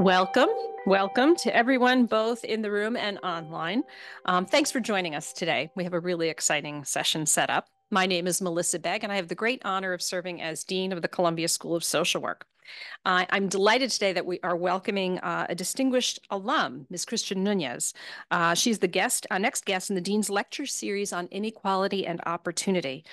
Welcome. Welcome to everyone, both in the room and online. Um, thanks for joining us today. We have a really exciting session set up. My name is Melissa Begg, and I have the great honor of serving as Dean of the Columbia School of Social Work. Uh, I'm delighted today that we are welcoming uh, a distinguished alum, Ms. Christian Nunes. Uh, she's the guest, uh, next guest in the Dean's Lecture Series on Inequality and Opportunity.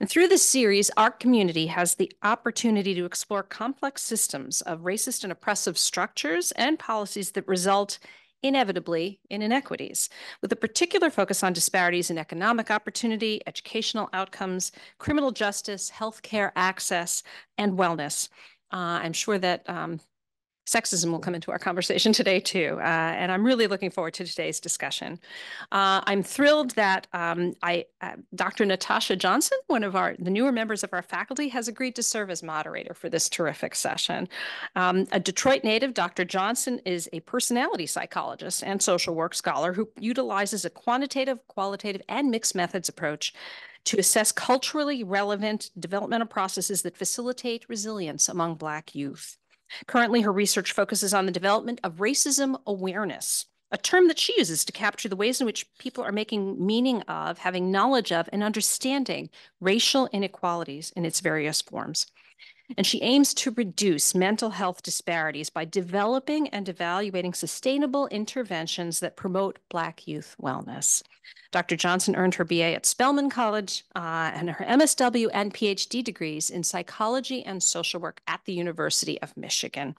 And through this series, our community has the opportunity to explore complex systems of racist and oppressive structures and policies that result inevitably in inequities, with a particular focus on disparities in economic opportunity, educational outcomes, criminal justice, healthcare access, and wellness. Uh, I'm sure that um, sexism will come into our conversation today too, uh, and I'm really looking forward to today's discussion. Uh, I'm thrilled that um, I, uh, Dr. Natasha Johnson, one of our the newer members of our faculty, has agreed to serve as moderator for this terrific session. Um, a Detroit native, Dr. Johnson is a personality psychologist and social work scholar who utilizes a quantitative, qualitative, and mixed methods approach to assess culturally relevant developmental processes that facilitate resilience among Black youth. Currently, her research focuses on the development of racism awareness, a term that she uses to capture the ways in which people are making meaning of, having knowledge of, and understanding racial inequalities in its various forms. And she aims to reduce mental health disparities by developing and evaluating sustainable interventions that promote Black youth wellness. Dr. Johnson earned her BA at Spelman College uh, and her MSW and PhD degrees in psychology and social work at the University of Michigan.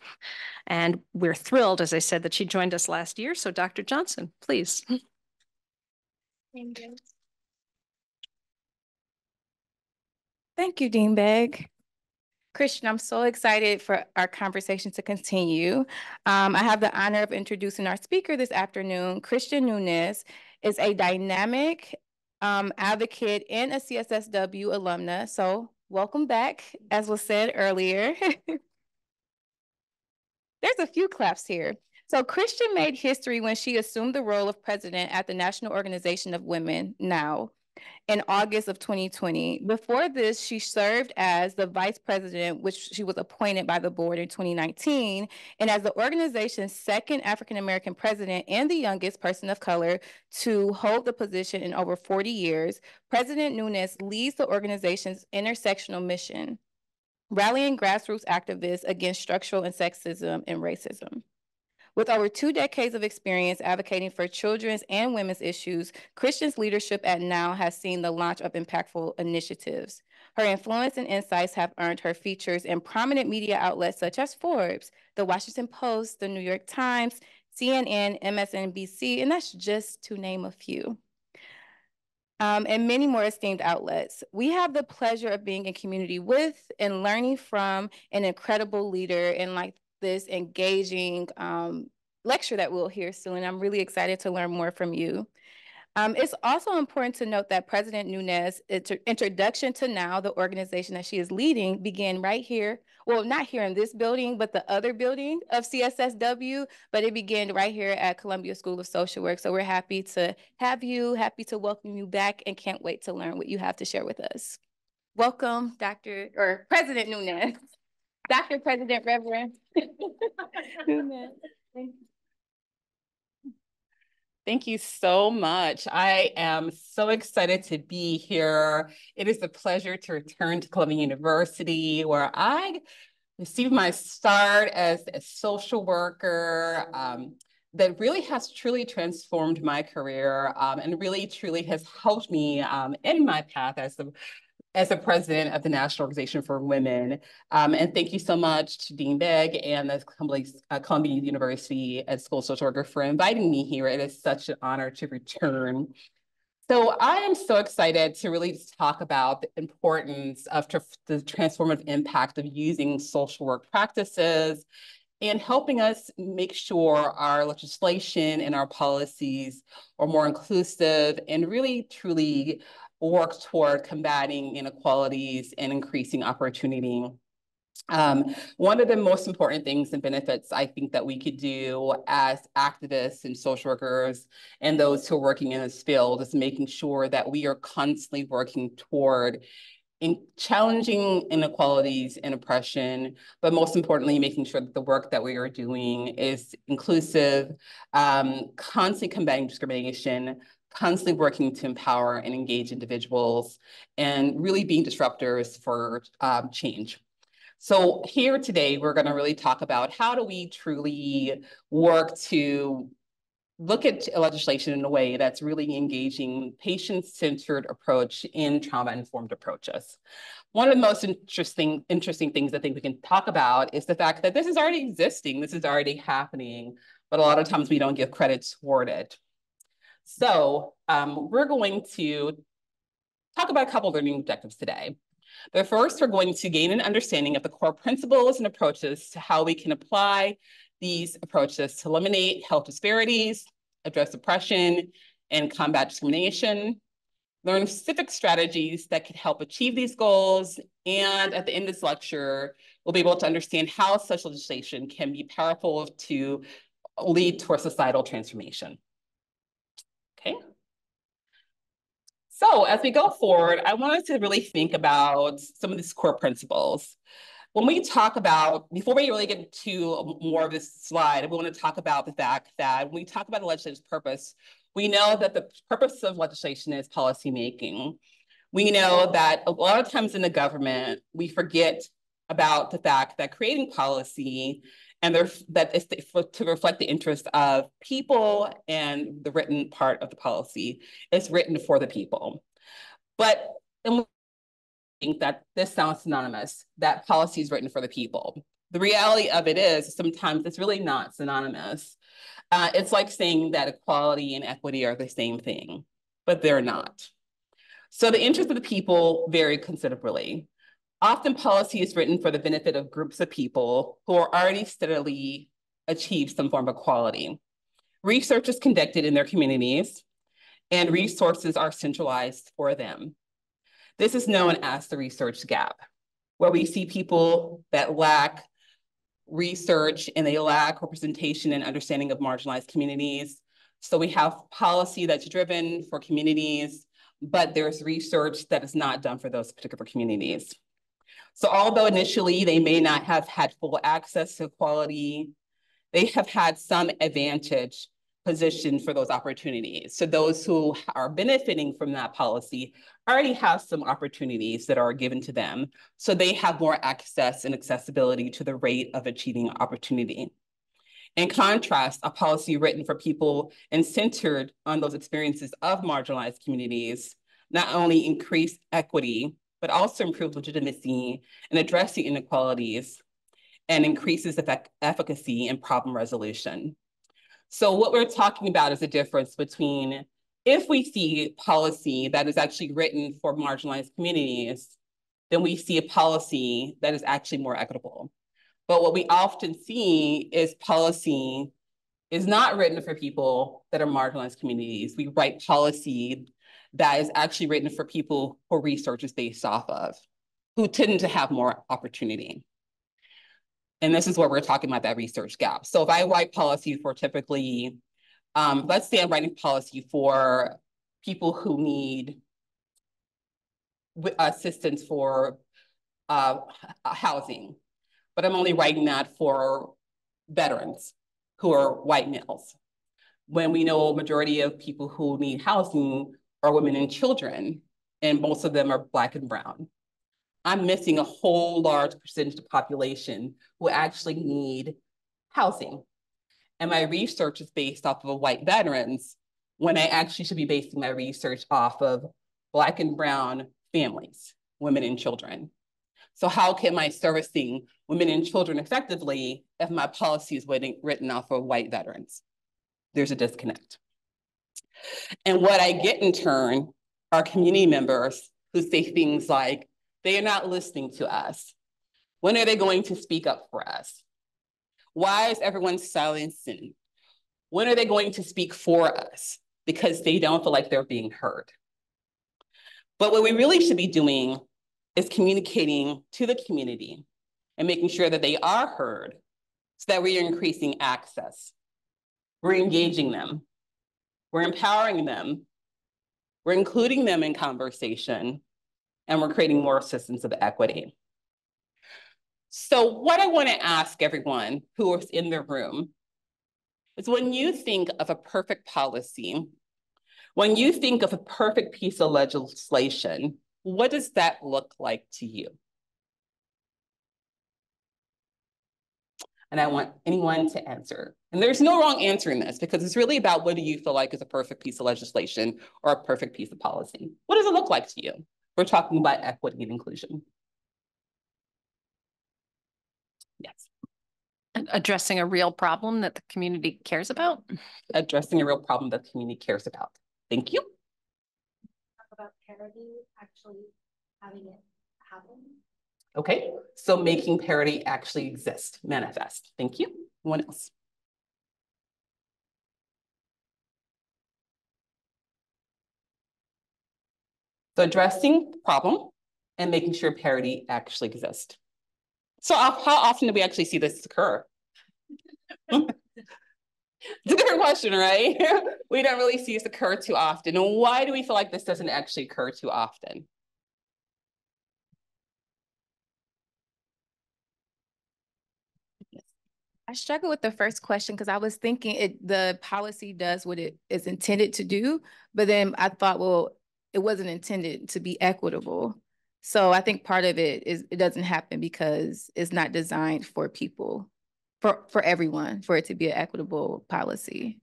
And we're thrilled, as I said, that she joined us last year. So, Dr. Johnson, please. Thank you. Thank you, Dean Begg. Christian, I'm so excited for our conversation to continue. Um, I have the honor of introducing our speaker this afternoon. Christian Nunes is a dynamic um, advocate and a CSSW alumna. So welcome back, as was said earlier. There's a few claps here. So Christian made history when she assumed the role of president at the National Organization of Women, NOW in August of 2020. Before this, she served as the vice president, which she was appointed by the board in 2019, and as the organization's second African American president and the youngest person of color to hold the position in over 40 years. President Nunes leads the organization's intersectional mission, rallying grassroots activists against structural and sexism and racism. With over two decades of experience advocating for children's and women's issues, Christian's leadership at NOW has seen the launch of impactful initiatives. Her influence and insights have earned her features in prominent media outlets such as Forbes, The Washington Post, The New York Times, CNN, MSNBC, and that's just to name a few. Um, and many more esteemed outlets. We have the pleasure of being in community with and learning from an incredible leader and like this engaging um, lecture that we'll hear soon. I'm really excited to learn more from you. Um, it's also important to note that President Nunes' introduction to NOW, the organization that she is leading, began right here. Well, not here in this building, but the other building of CSSW, but it began right here at Columbia School of Social Work. So we're happy to have you, happy to welcome you back, and can't wait to learn what you have to share with us. Welcome, Dr. or President Nunes. Dr. President Reverend. Thank you so much. I am so excited to be here. It is a pleasure to return to Columbia University, where I received my start as a social worker um, that really has truly transformed my career um, and really truly has helped me um, in my path as a as the president of the National Organization for Women. Um, and thank you so much to Dean Begg and the Columbia, uh, University School of Social Worker for inviting me here. It is such an honor to return. So I am so excited to really talk about the importance of the transformative impact of using social work practices and helping us make sure our legislation and our policies are more inclusive and really truly work toward combating inequalities and increasing opportunity. Um, one of the most important things and benefits I think that we could do as activists and social workers and those who are working in this field is making sure that we are constantly working toward in challenging inequalities and oppression, but most importantly, making sure that the work that we are doing is inclusive, um, constantly combating discrimination, constantly working to empower and engage individuals, and really being disruptors for um, change. So here today, we're going to really talk about how do we truly work to look at legislation in a way that's really engaging patient-centered approach in trauma-informed approaches. One of the most interesting, interesting things I think we can talk about is the fact that this is already existing, this is already happening, but a lot of times we don't give credit toward it. So um, we're going to talk about a couple of learning objectives today. The first, we're going to gain an understanding of the core principles and approaches to how we can apply these approaches to eliminate health disparities, address oppression, and combat discrimination. Learn specific strategies that can help achieve these goals. And at the end of this lecture, we'll be able to understand how such legislation can be powerful to lead towards societal transformation. Okay. So as we go forward, I wanted to really think about some of these core principles when we talk about, before we really get to more of this slide, we want to talk about the fact that when we talk about the legislature's purpose, we know that the purpose of legislation is policymaking. We know that a lot of times in the government, we forget about the fact that creating policy and that is to reflect the interest of people and the written part of the policy is written for the people. But I think that this sounds synonymous, that policy is written for the people. The reality of it is sometimes it's really not synonymous. Uh, it's like saying that equality and equity are the same thing, but they're not. So the interests of the people vary considerably. Often policy is written for the benefit of groups of people who are already steadily achieved some form of equality. Research is conducted in their communities and resources are centralized for them. This is known as the research gap, where we see people that lack research and they lack representation and understanding of marginalized communities. So we have policy that's driven for communities, but there's research that is not done for those particular communities. So although initially they may not have had full access to quality, they have had some advantage position for those opportunities. So those who are benefiting from that policy already have some opportunities that are given to them. So they have more access and accessibility to the rate of achieving opportunity. In contrast, a policy written for people and centered on those experiences of marginalized communities not only increase equity, but also improve legitimacy and addressing inequalities and increases effect efficacy in problem resolution. So what we're talking about is the difference between if we see policy that is actually written for marginalized communities, then we see a policy that is actually more equitable. But what we often see is policy is not written for people that are marginalized communities. We write policy that is actually written for people who research is based off of, who tend to have more opportunity. And this is where we're talking about that research gap. So if I write policy for typically, um, let's say I'm writing policy for people who need assistance for uh, housing, but I'm only writing that for veterans who are white males. When we know a majority of people who need housing are women and children, and most of them are Black and Brown. I'm missing a whole large percentage of the population who actually need housing. And my research is based off of white veterans when I actually should be basing my research off of Black and Brown families, women and children. So how can I servicing women and children effectively if my policy is written off of white veterans? There's a disconnect. And what I get in turn are community members who say things like, they are not listening to us. When are they going to speak up for us? Why is everyone silencing? When are they going to speak for us? Because they don't feel like they're being heard. But what we really should be doing is communicating to the community and making sure that they are heard so that we are increasing access. We're engaging them. We're empowering them. We're including them in conversation and we're creating more systems of equity. So what I wanna ask everyone who is in the room is when you think of a perfect policy, when you think of a perfect piece of legislation, what does that look like to you? And I want anyone to answer. And there's no wrong answer in this because it's really about what do you feel like is a perfect piece of legislation or a perfect piece of policy? What does it look like to you? We're talking about equity and inclusion. Yes. Addressing a real problem that the community cares about. Addressing a real problem that the community cares about. Thank you. Talk about parity actually having it happen. Okay, so making parity actually exist, manifest. Thank you. Anyone else? So addressing problem and making sure parity actually exists. So how often do we actually see this occur? it's a different question, right? we don't really see this occur too often. And why do we feel like this doesn't actually occur too often? I struggle with the first question because I was thinking it the policy does what it is intended to do, but then I thought, well, it wasn't intended to be equitable. So I think part of it is it doesn't happen because it's not designed for people, for for everyone, for it to be an equitable policy.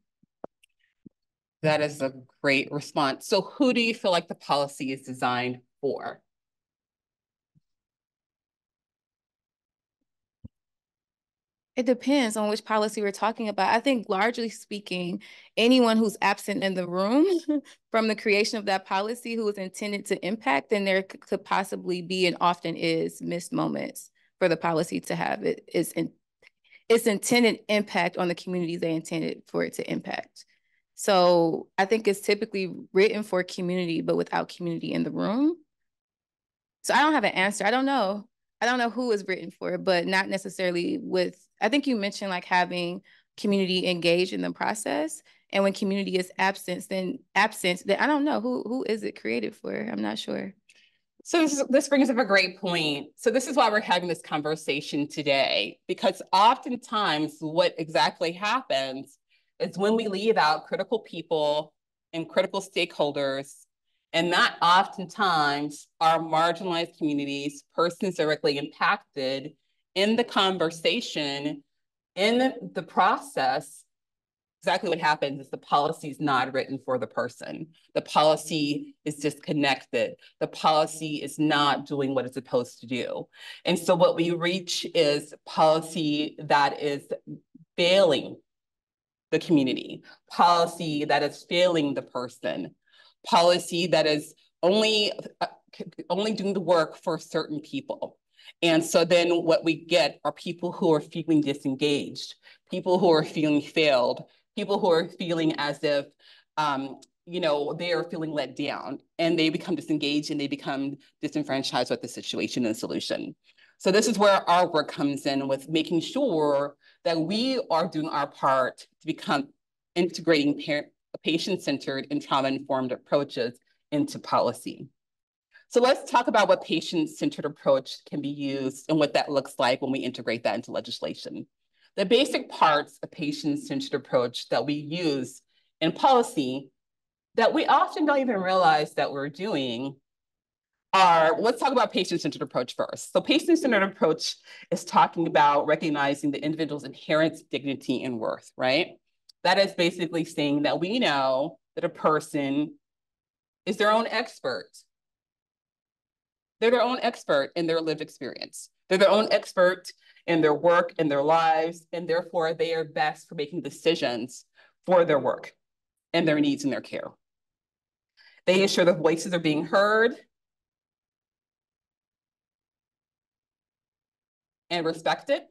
That is a great response. So who do you feel like the policy is designed for? It depends on which policy we're talking about. I think largely speaking, anyone who's absent in the room from the creation of that policy who is intended to impact, then there could possibly be and often is missed moments for the policy to have it is in its intended impact on the communities they intended for it to impact. So I think it's typically written for community, but without community in the room. So I don't have an answer. I don't know. I don't know who is written for, but not necessarily with I think you mentioned like having community engaged in the process. And when community is absent, then absent, then I don't know who who is it created for? I'm not sure. So this, is, this brings up a great point. So this is why we're having this conversation today, because oftentimes what exactly happens is when we leave out critical people and critical stakeholders, and that oftentimes are marginalized communities, persons directly impacted, in the conversation, in the process, exactly what happens is the policy is not written for the person. The policy is disconnected. The policy is not doing what it's supposed to do. And so what we reach is policy that is failing the community, policy that is failing the person, policy that is only, uh, only doing the work for certain people. And so then what we get are people who are feeling disengaged, people who are feeling failed, people who are feeling as if, um, you know, they are feeling let down and they become disengaged and they become disenfranchised with the situation and the solution. So this is where our work comes in with making sure that we are doing our part to become integrating patient-centered and trauma-informed approaches into policy. So let's talk about what patient-centered approach can be used and what that looks like when we integrate that into legislation. The basic parts of patient-centered approach that we use in policy that we often don't even realize that we're doing are, let's talk about patient-centered approach first. So patient-centered approach is talking about recognizing the individual's inherent dignity and worth, right? That is basically saying that we know that a person is their own expert they're their own expert in their lived experience. They're their own expert in their work, in their lives, and therefore they are best for making decisions for their work and their needs and their care. They ensure the voices are being heard and respected.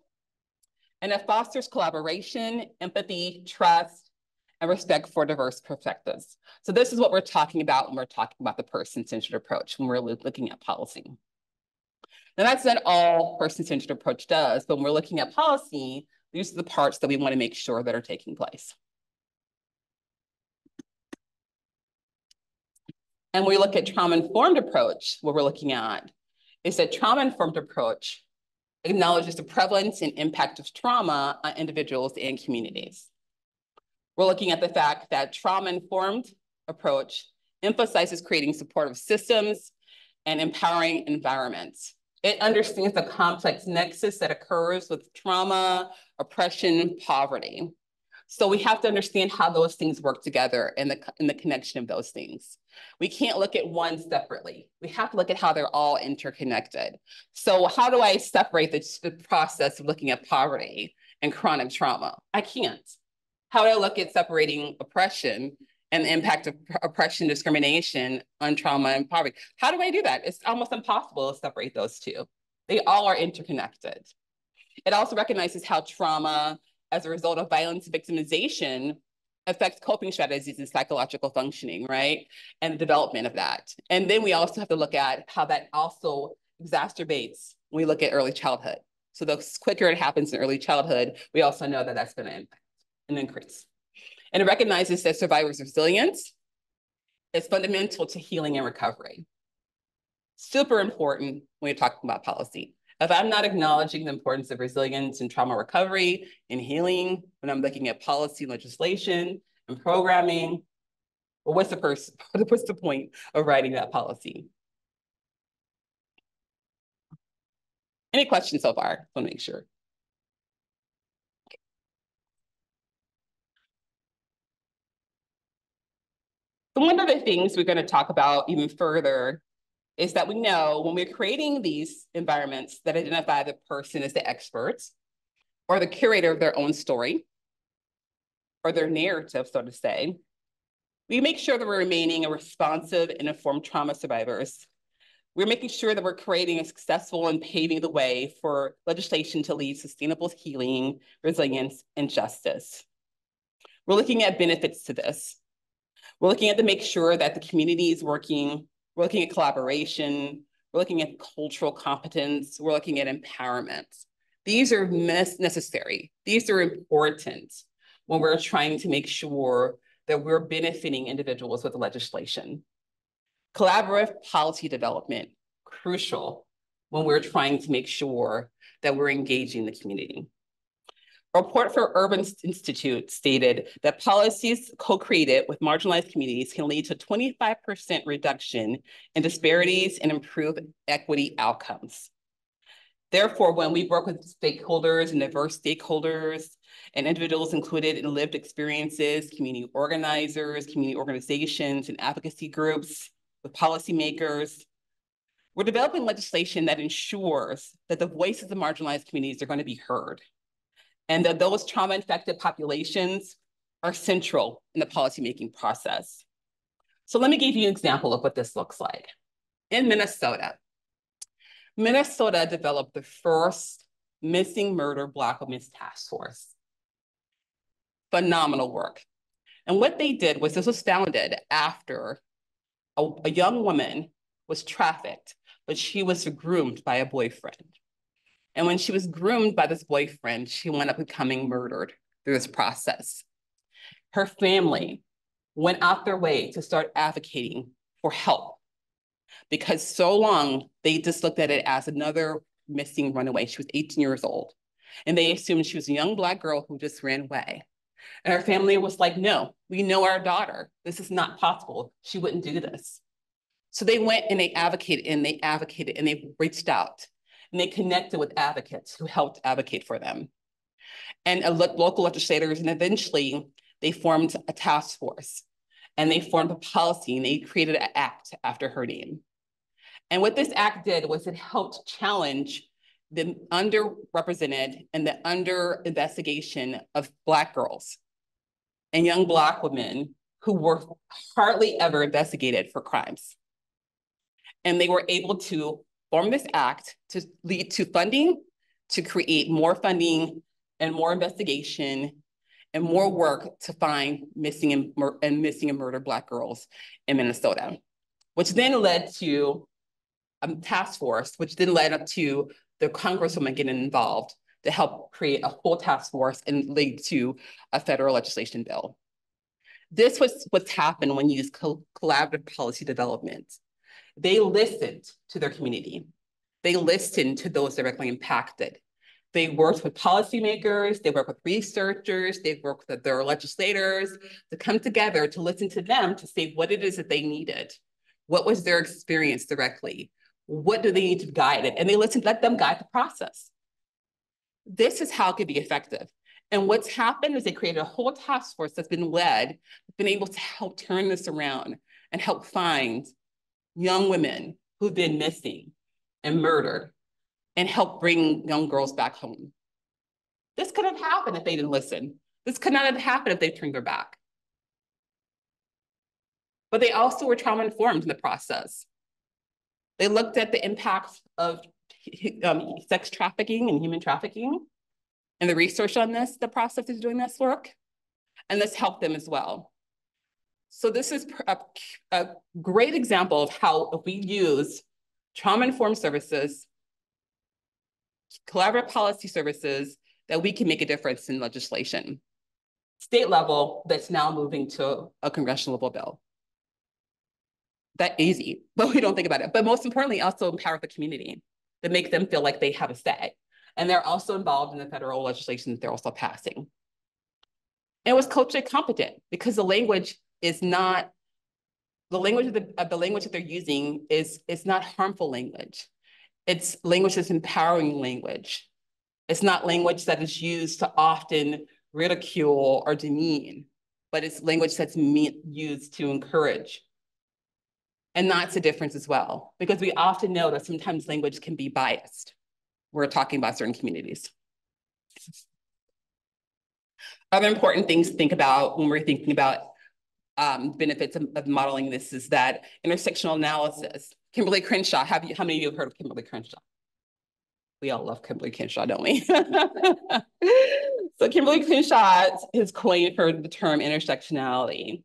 And it fosters collaboration, empathy, trust, and respect for diverse perspectives. So this is what we're talking about when we're talking about the person-centered approach, when we're looking at policy. Now that's not all person-centered approach does, but when we're looking at policy, these are the parts that we wanna make sure that are taking place. And we look at trauma-informed approach, what we're looking at is that trauma-informed approach acknowledges the prevalence and impact of trauma on individuals and communities. We're looking at the fact that trauma-informed approach emphasizes creating supportive systems and empowering environments. It understands the complex nexus that occurs with trauma, oppression, poverty. So we have to understand how those things work together and the, and the connection of those things. We can't look at one separately. We have to look at how they're all interconnected. So how do I separate the, the process of looking at poverty and chronic trauma? I can't. How do I look at separating oppression and the impact of oppression, discrimination on trauma and poverty? How do I do that? It's almost impossible to separate those two. They all are interconnected. It also recognizes how trauma as a result of violence victimization affects coping strategies and psychological functioning, right? And the development of that. And then we also have to look at how that also exacerbates when we look at early childhood. So the quicker it happens in early childhood, we also know that that's going to impact and increase. And it recognizes that survivors' resilience is fundamental to healing and recovery. Super important when you're talking about policy. If I'm not acknowledging the importance of resilience and trauma recovery and healing, when I'm looking at policy legislation and programming, well, what's the first, what's the point of writing that policy? Any questions so far? I want to make sure. So one of the things we're going to talk about even further is that we know when we're creating these environments that identify the person as the experts or the curator of their own story or their narrative, so to say, we make sure that we're remaining a responsive and informed trauma survivors. We're making sure that we're creating a successful and paving the way for legislation to lead sustainable healing, resilience, and justice. We're looking at benefits to this. We're looking at to make sure that the community is working we're looking at collaboration. We're looking at cultural competence. We're looking at empowerment. These are necessary. These are important when we're trying to make sure that we're benefiting individuals with the legislation. Collaborative policy development, crucial when we're trying to make sure that we're engaging the community. A report for Urban Institute stated that policies co-created with marginalized communities can lead to 25% reduction in disparities and improve equity outcomes. Therefore, when we work with stakeholders and diverse stakeholders and individuals included in lived experiences, community organizers, community organizations, and advocacy groups, with policymakers, we're developing legislation that ensures that the voices of marginalized communities are going to be heard and that those trauma-infected populations are central in the policymaking process. So let me give you an example of what this looks like. In Minnesota, Minnesota developed the first missing murder Black women's task force. Phenomenal work. And what they did was this was founded after a, a young woman was trafficked, but she was groomed by a boyfriend. And when she was groomed by this boyfriend, she wound up becoming murdered through this process. Her family went out their way to start advocating for help because so long they just looked at it as another missing runaway. She was 18 years old. And they assumed she was a young Black girl who just ran away. And her family was like, no, we know our daughter. This is not possible. She wouldn't do this. So they went and they advocated and they advocated and they reached out and they connected with advocates who helped advocate for them. And local legislators, and eventually they formed a task force and they formed a policy and they created an act after her name. And what this act did was it helped challenge the underrepresented and the under investigation of Black girls and young Black women who were hardly ever investigated for crimes. And they were able to form this act to lead to funding, to create more funding and more investigation and more work to find missing and, and missing and murdered Black girls in Minnesota, which then led to a task force, which then led up to the Congresswoman getting involved to help create a whole task force and lead to a federal legislation bill. This was what's happened when you use co collaborative policy development. They listened to their community. They listened to those directly impacted. They worked with policymakers, they worked with researchers, they worked with their legislators to come together to listen to them to say what it is that they needed. What was their experience directly? What do they need to guide it? And they listened, let them guide the process. This is how it could be effective. And what's happened is they created a whole task force that's been led, been able to help turn this around and help find young women who've been missing and murdered and help bring young girls back home. This could have happened if they didn't listen. This could not have happened if they turned their back. But they also were trauma informed in the process. They looked at the impacts of um, sex trafficking and human trafficking and the research on this, the process is doing this work, and this helped them as well. So this is a, a great example of how we use trauma-informed services, collaborative policy services, that we can make a difference in legislation. State level, that's now moving to a congressional level bill. That easy, but we don't think about it. But most importantly, also empower the community to make them feel like they have a say. And they're also involved in the federal legislation that they're also passing. And it was culturally competent because the language is not, the language of the, of the language that they're using is, is not harmful language. It's language that's empowering language. It's not language that is used to often ridicule or demean, but it's language that's meant, used to encourage. And that's a difference as well, because we often know that sometimes language can be biased. We're talking about certain communities. Other important things to think about when we're thinking about um, benefits of, of, modeling this is that intersectional analysis. Kimberlé Crenshaw, have you, how many of you have heard of Kimberlé Crenshaw? We all love Kimberlé Crenshaw, don't we? so Kimberlé Crenshaw has coined for the term intersectionality.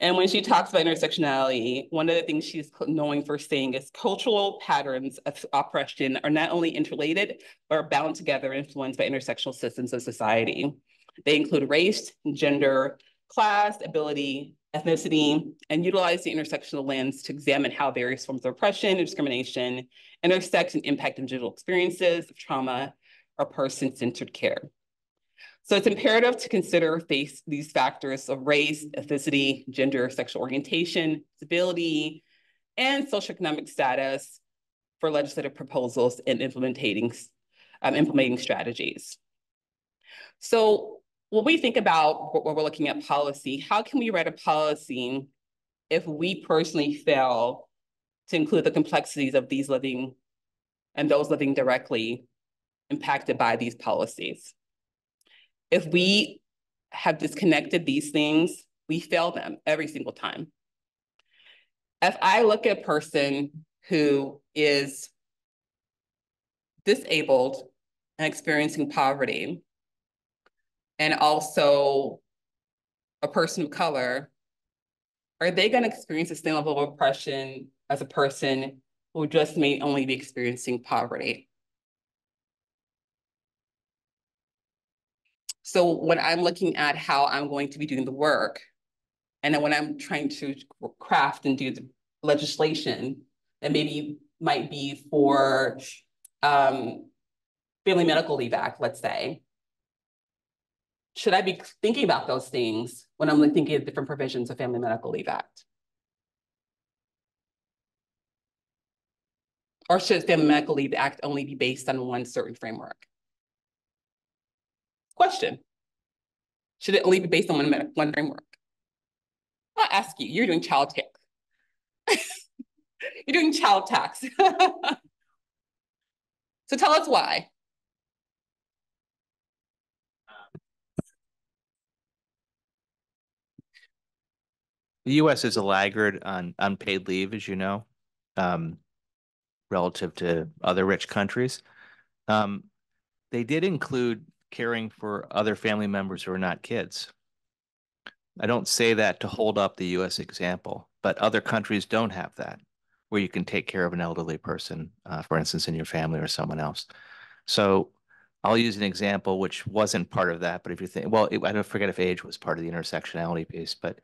And when she talks about intersectionality, one of the things she's knowing for saying is cultural patterns of oppression are not only interrelated, but are bound together influenced by intersectional systems of society. They include race, gender, class, ability, ethnicity, and utilize the intersectional lens to examine how various forms of oppression and discrimination intersect and impact individual experiences of trauma or person-centered care. So it's imperative to consider face these factors of race, ethnicity, gender, sexual orientation, disability, and socioeconomic status for legislative proposals and implementing, um, implementing strategies. So when we think about what we're looking at policy, how can we write a policy if we personally fail to include the complexities of these living and those living directly impacted by these policies? If we have disconnected these things, we fail them every single time. If I look at a person who is disabled and experiencing poverty, and also a person of color, are they going to experience the same level of oppression as a person who just may only be experiencing poverty? So when I'm looking at how I'm going to be doing the work, and then when I'm trying to craft and do the legislation that maybe might be for um, Family Medical Leave Act, let's say, should I be thinking about those things when I'm mm-hmm. thinking of different provisions of Family Medical Leave Act? Or should Family Medical Leave Act only be based on one certain framework? Question. Should it only be based on one, one framework? I'll ask you, you're doing child tax. you're doing child tax. so tell us why. The U.S. is a laggard on unpaid leave, as you know, um, relative to other rich countries. Um, they did include caring for other family members who are not kids. I don't say that to hold up the US example, but other countries don't have that, where you can take care of an elderly person, uh, for instance, in your family or someone else. So I'll use an example which wasn't part of that, but if you think, well, it, I don't forget if age was part of the intersectionality piece, but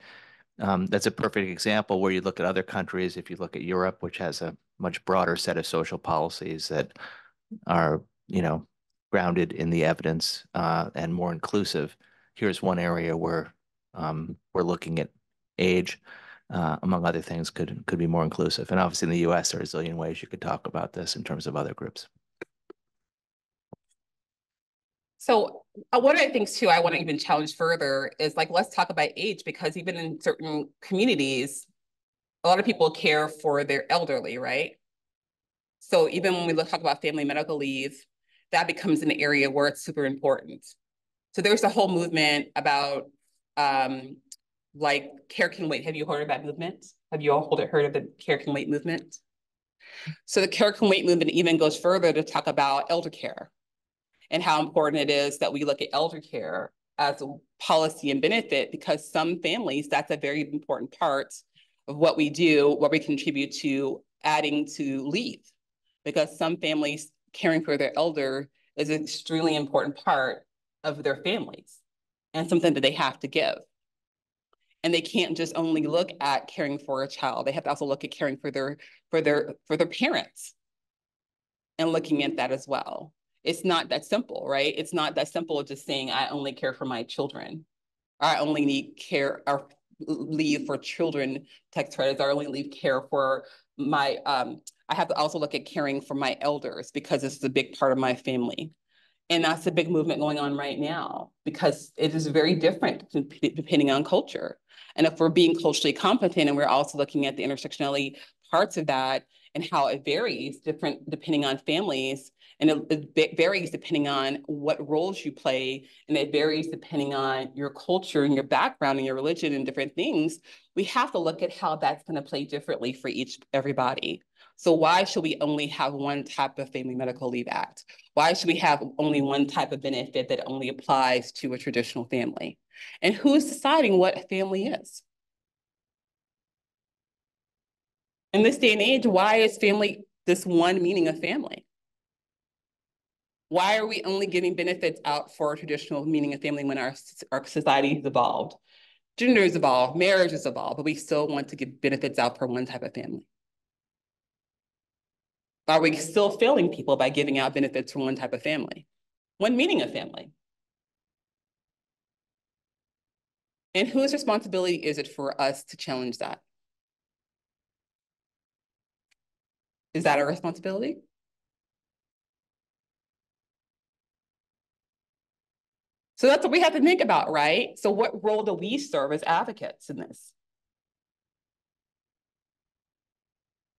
um, that's a perfect example where you look at other countries. If you look at Europe, which has a much broader set of social policies that are, you know, grounded in the evidence uh, and more inclusive. Here's one area where um, we're looking at age, uh, among other things, could could be more inclusive. And obviously in the U.S., there are a zillion ways you could talk about this in terms of other groups. So one of the things too I want to even challenge further is like let's talk about age because even in certain communities, a lot of people care for their elderly, right? So even when we talk about family medical leave, that becomes an area where it's super important. So there's a whole movement about um, like care can't wait. Have you heard of that movement? Have you all heard of the care can't wait movement? So the care can't wait movement even goes further to talk about elder care and how important it is that we look at elder care as a policy and benefit because some families, that's a very important part of what we do, what we contribute to adding to leave. Because some families caring for their elder is an extremely important part of their families and something that they have to give. And they can't just only look at caring for a child. They have to also look at caring for their for their for their parents and looking at that as well it's not that simple, right? It's not that simple just saying I only care for my children. I only need care or leave for children tax credits. I only leave care for my, um, I have to also look at caring for my elders because this is a big part of my family. And that's a big movement going on right now because it is very different depending on culture. And if we're being culturally competent and we're also looking at the intersectionality parts of that and how it varies different depending on families, and it, it, varies depending on what roles you play, and it varies depending on your culture and your background and your religion and different things. We have to look at how that's going to play differently for each everybody. So why should we only have one type of Family Medical Leave Act? Why should we have only one type of benefit that only applies to a traditional family? And who's deciding what family is? In this day and age, why is family this one meaning of family? Why are we only giving benefits out for traditional meaning of family when our, our society has evolved? Gender has evolved, marriage has evolved, but we still want to give benefits out for one type of family. Are we still failing people by giving out benefits for one type of family? One meaning of family. And whose responsibility is it for us to challenge that? Is that our responsibility? So that's what we have to think about, right? So what role do we serve as advocates in this?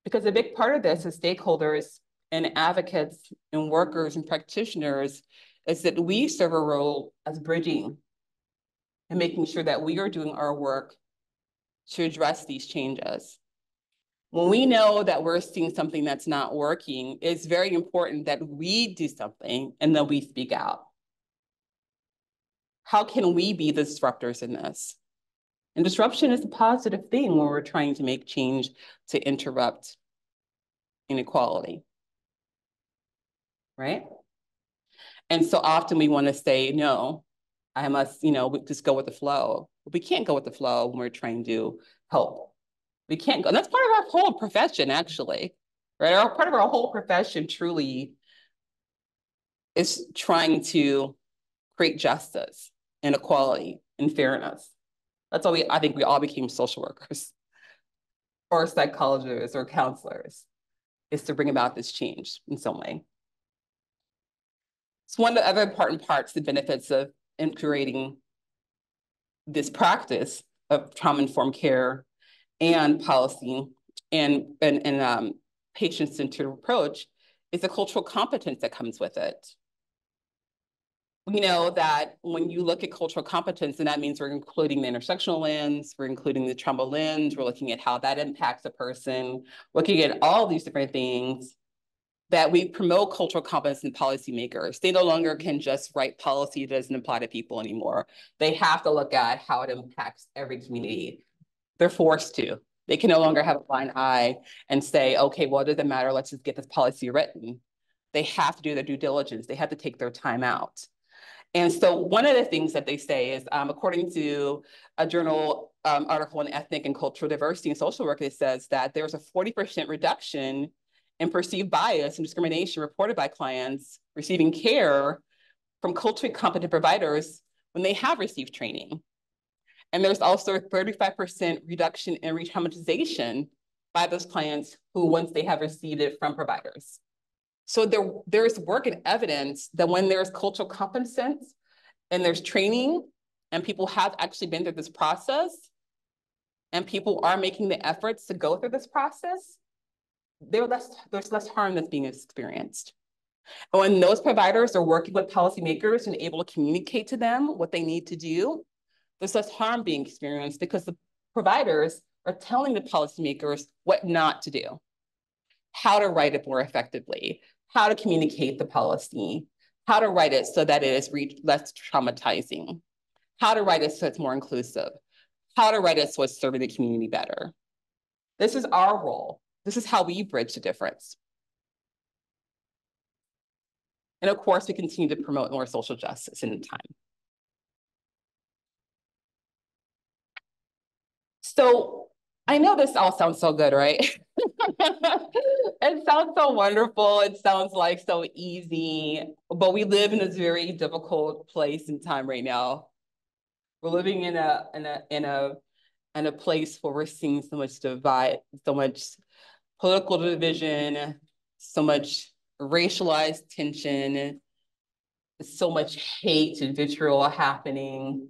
Because a big part of this is stakeholders and advocates and workers and practitioners is that we serve a role as bridging and making sure that we are doing our work to address these changes. When we know that we're seeing something that's not working, it's very important that we do something and then we speak out how can we be the disruptors in this? And disruption is a positive thing when we're trying to make change to interrupt inequality, right? And so often we want to say, no, I must, you know, just go with the flow. But we can't go with the flow when we're trying to help. We can't go. And that's part of our whole profession, actually, right? Our part of our whole profession truly is trying to create justice and equality and fairness. That's why we, I think we all became social workers or psychologists or counselors is to bring about this change in some way. So one of the other important parts, the benefits of integrating this practice of trauma-informed care and policy and, and, and um, patient-centered approach is the cultural competence that comes with it we know that when you look at cultural competence, and that means we're including the intersectional lens, we're including the trauma lens, we're looking at how that impacts a person, looking at all these different things, that we promote cultural competence in policymakers. They no longer can just write policy that doesn't apply to people anymore. They have to look at how it impacts every community. They're forced to. They can no longer have a blind eye and say, okay, well, it doesn't matter, let's just get this policy written They have to do their due diligence. They have to take their time out. And so one of the things that they say is, um, according to a journal um, article on ethnic and cultural diversity and social work, it says that there's a 40% reduction in perceived bias and discrimination reported by clients receiving care from culturally competent providers when they have received training. And there's also a 35% reduction in re-traumatization by those clients who once they have received it from providers. So there, there's work and evidence that when there's cultural competence and there's training and people have actually been through this process and people are making the efforts to go through this process, less, there's less harm that's being experienced. And when those providers are working with policymakers and able to communicate to them what they need to do, there's less harm being experienced because the providers are telling the policymakers what not to do, how to write it more effectively, how to communicate the policy, how to write it so that it is less traumatizing, how to write it so it's more inclusive, how to write it so it's serving the community better. This is our role. This is how we bridge the difference. And of course, we continue to promote more social justice in time. So I know this all sounds so good, right? it sounds so wonderful. It sounds like so easy, but we live in this very difficult place and time right now. We're living in a in a in a in a place where we're seeing so much divide, so much political division, so much racialized tension, so much hate and vitriol happening.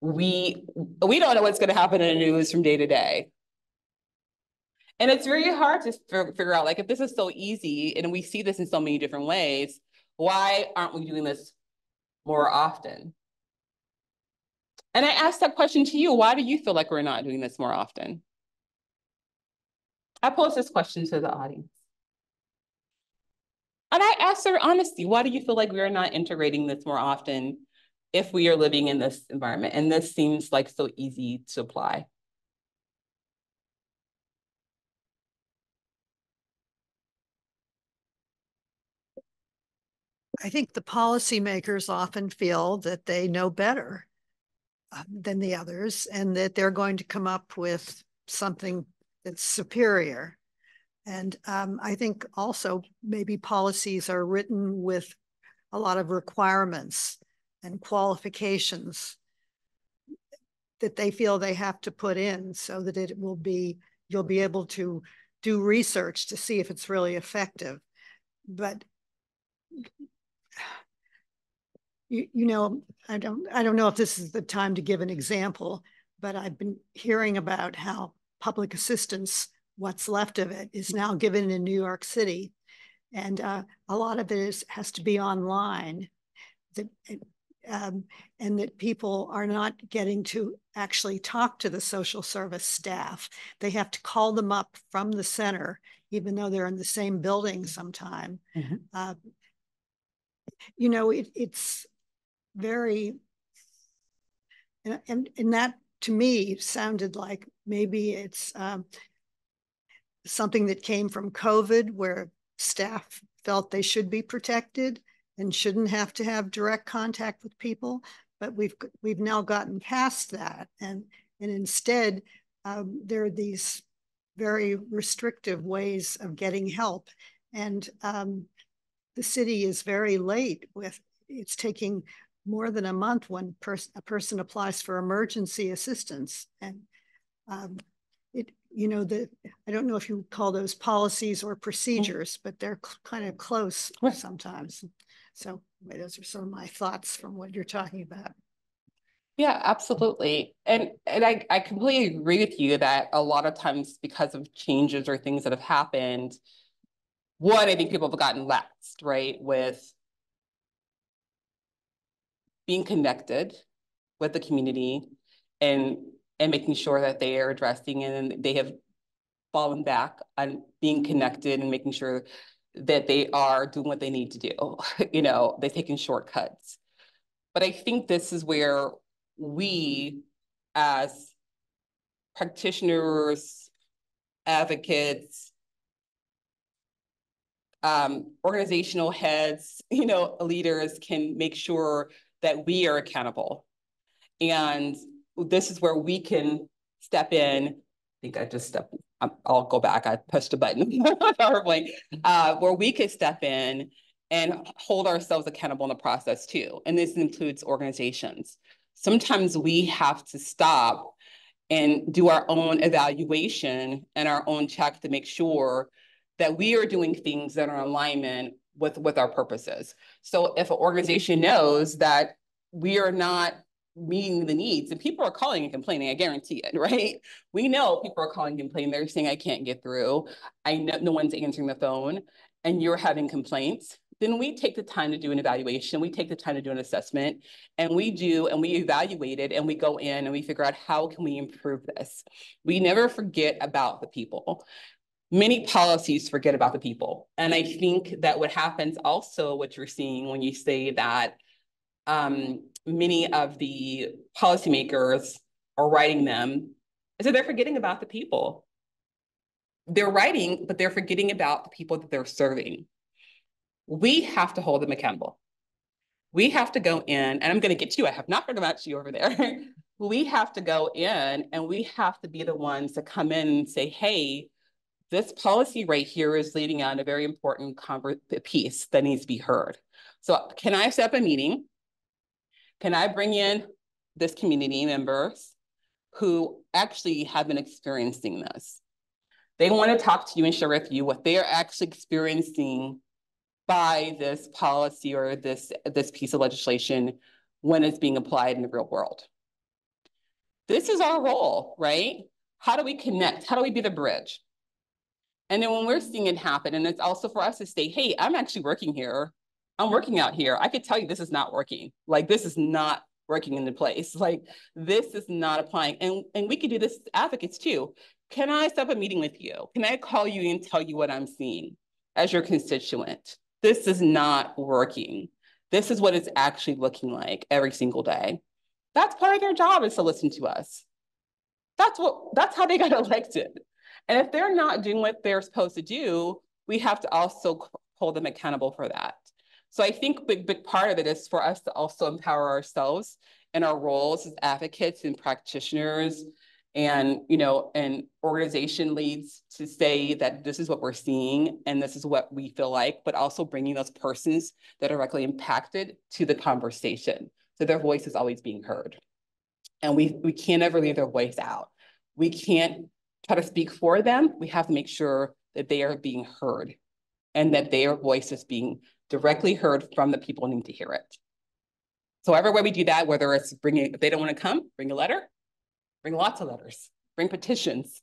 We we don't know what's going to happen in the news from day to day. And it's very hard to figure out, like, if this is so easy and we see this in so many different ways, why aren't we doing this more often? And I asked that question to you. Why do you feel like we're not doing this more often? I pose this question to the audience. And I asked her honestly, why do you feel like we are not integrating this more often if we are living in this environment? And this seems like so easy to apply. I think the policymakers often feel that they know better uh, than the others and that they're going to come up with something that's superior. And um, I think also maybe policies are written with a lot of requirements and qualifications that they feel they have to put in so that it will be, you'll be able to do research to see if it's really effective. But you, you know, I don't, I don't know if this is the time to give an example, but I've been hearing about how public assistance, what's left of it, is now given in New York City. And uh, a lot of it is, has to be online. That, um, and that people are not getting to actually talk to the social service staff. They have to call them up from the center, even though they're in the same building sometime. Mm -hmm. uh, you know, it, it's very, and, and, that to me sounded like maybe it's um, something that came from COVID where staff felt they should be protected and shouldn't have to have direct contact with people. But we've we've now gotten past that, and and instead um, there are these very restrictive ways of getting help, and um, the city is very late with it's taking more than a month when pers a person applies for emergency assistance. And um, it, you know, the I don't know if you call those policies or procedures, but they're kind of close sometimes. So those are some of my thoughts from what you're talking about. Yeah, absolutely. And and I, I completely agree with you that a lot of times because of changes or things that have happened, one, I think people have gotten laxed, right, with being connected with the community and and making sure that they are addressing and they have fallen back on being connected and making sure that they are doing what they need to do. you know, they're taking shortcuts. But I think this is where we as practitioners, advocates, um, organizational heads, you know, leaders can make sure that we are accountable. And this is where we can step in. I think I just stepped, I'll go back. I pushed a button, PowerPoint, uh, where we could step in and hold ourselves accountable in the process too. And this includes organizations. Sometimes we have to stop and do our own evaluation and our own check to make sure that we are doing things that are in alignment with, with our purposes. So if an organization knows that we are not meeting the needs, and people are calling and complaining, I guarantee it, right? We know people are calling and complaining. They're saying, I can't get through. I know no one's answering the phone, and you're having complaints then we take the time to do an evaluation, we take the time to do an assessment, and we do, and we evaluate it, and we go in and we figure out how can we improve this. We never forget about the people many policies forget about the people. And I think that what happens also, what you're seeing when you say that um, many of the policymakers are writing them, is that they're forgetting about the people. They're writing, but they're forgetting about the people that they're serving. We have to hold them accountable. We have to go in, and I'm going to get you. I have not heard about you over there. we have to go in and we have to be the ones to come in and say, hey, this policy right here is leading on a very important piece that needs to be heard. So can I set up a meeting? Can I bring in this community members who actually have been experiencing this? They want to talk to you and share with you what they are actually experiencing by this policy or this, this piece of legislation when it's being applied in the real world. This is our role, right? How do we connect? How do we be the bridge? And then when we're seeing it happen, and it's also for us to say, hey, I'm actually working here. I'm working out here. I could tell you this is not working. Like this is not working in the place. Like this is not applying. And, and we could do this advocates too. Can I set up a meeting with you? Can I call you and tell you what I'm seeing as your constituent? This is not working. This is what it's actually looking like every single day. That's part of their job is to listen to us. That's what that's how they got elected. And if they're not doing what they're supposed to do, we have to also hold them accountable for that. So I think big, big part of it is for us to also empower ourselves in our roles as advocates and practitioners and, you know, and organization leads to say that this is what we're seeing and this is what we feel like, but also bringing those persons that are directly impacted to the conversation. So their voice is always being heard. And we, we can't ever leave their voice out. We can't try to speak for them, we have to make sure that they are being heard and that their voice is being directly heard from the people who need to hear it. So everywhere we do that, whether it's bringing, if they don't want to come, bring a letter, bring lots of letters, bring petitions.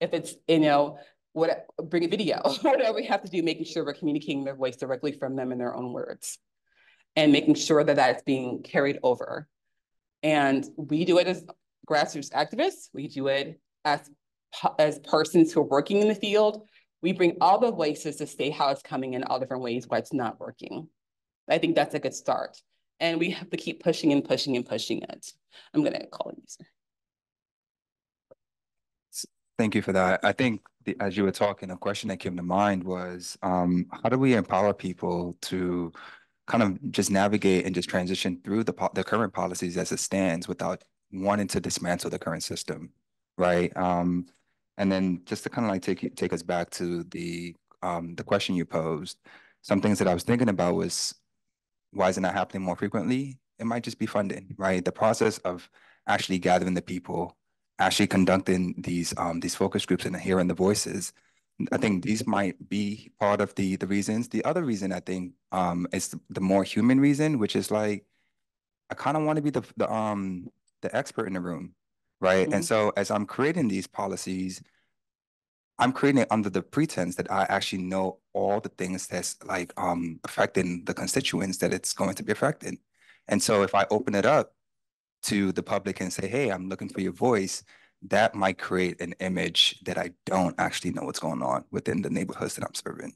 If it's, you know, what, bring a video, whatever we have to do, making sure we're communicating their voice directly from them in their own words and making sure that that's being carried over. And we do it as grassroots activists. We do it as as persons who are working in the field, we bring all the voices to say how it's coming in all different ways, why it's not working. I think that's a good start. And we have to keep pushing and pushing and pushing it. I'm gonna call you, sir. Thank you for that. I think the, as you were talking, a question that came to mind was, um, how do we empower people to kind of just navigate and just transition through the, the current policies as it stands without wanting to dismantle the current system, right? Um, and then just to kind of like take take us back to the um, the question you posed, some things that I was thinking about was why isn't happening more frequently? It might just be funding, right? The process of actually gathering the people, actually conducting these um, these focus groups and hearing the voices. I think these might be part of the the reasons. The other reason I think um, is the, the more human reason, which is like I kind of want to be the the um the expert in the room right? Mm-hmm. And so as I'm creating these policies, I'm creating it under the pretense that I actually know all the things that's like um affecting the constituents that it's going to be affecting. And so if I open it up to the public and say, hey, I'm looking for your voice, that might create an image that I don't actually know what's going on within the neighborhoods that I'm serving.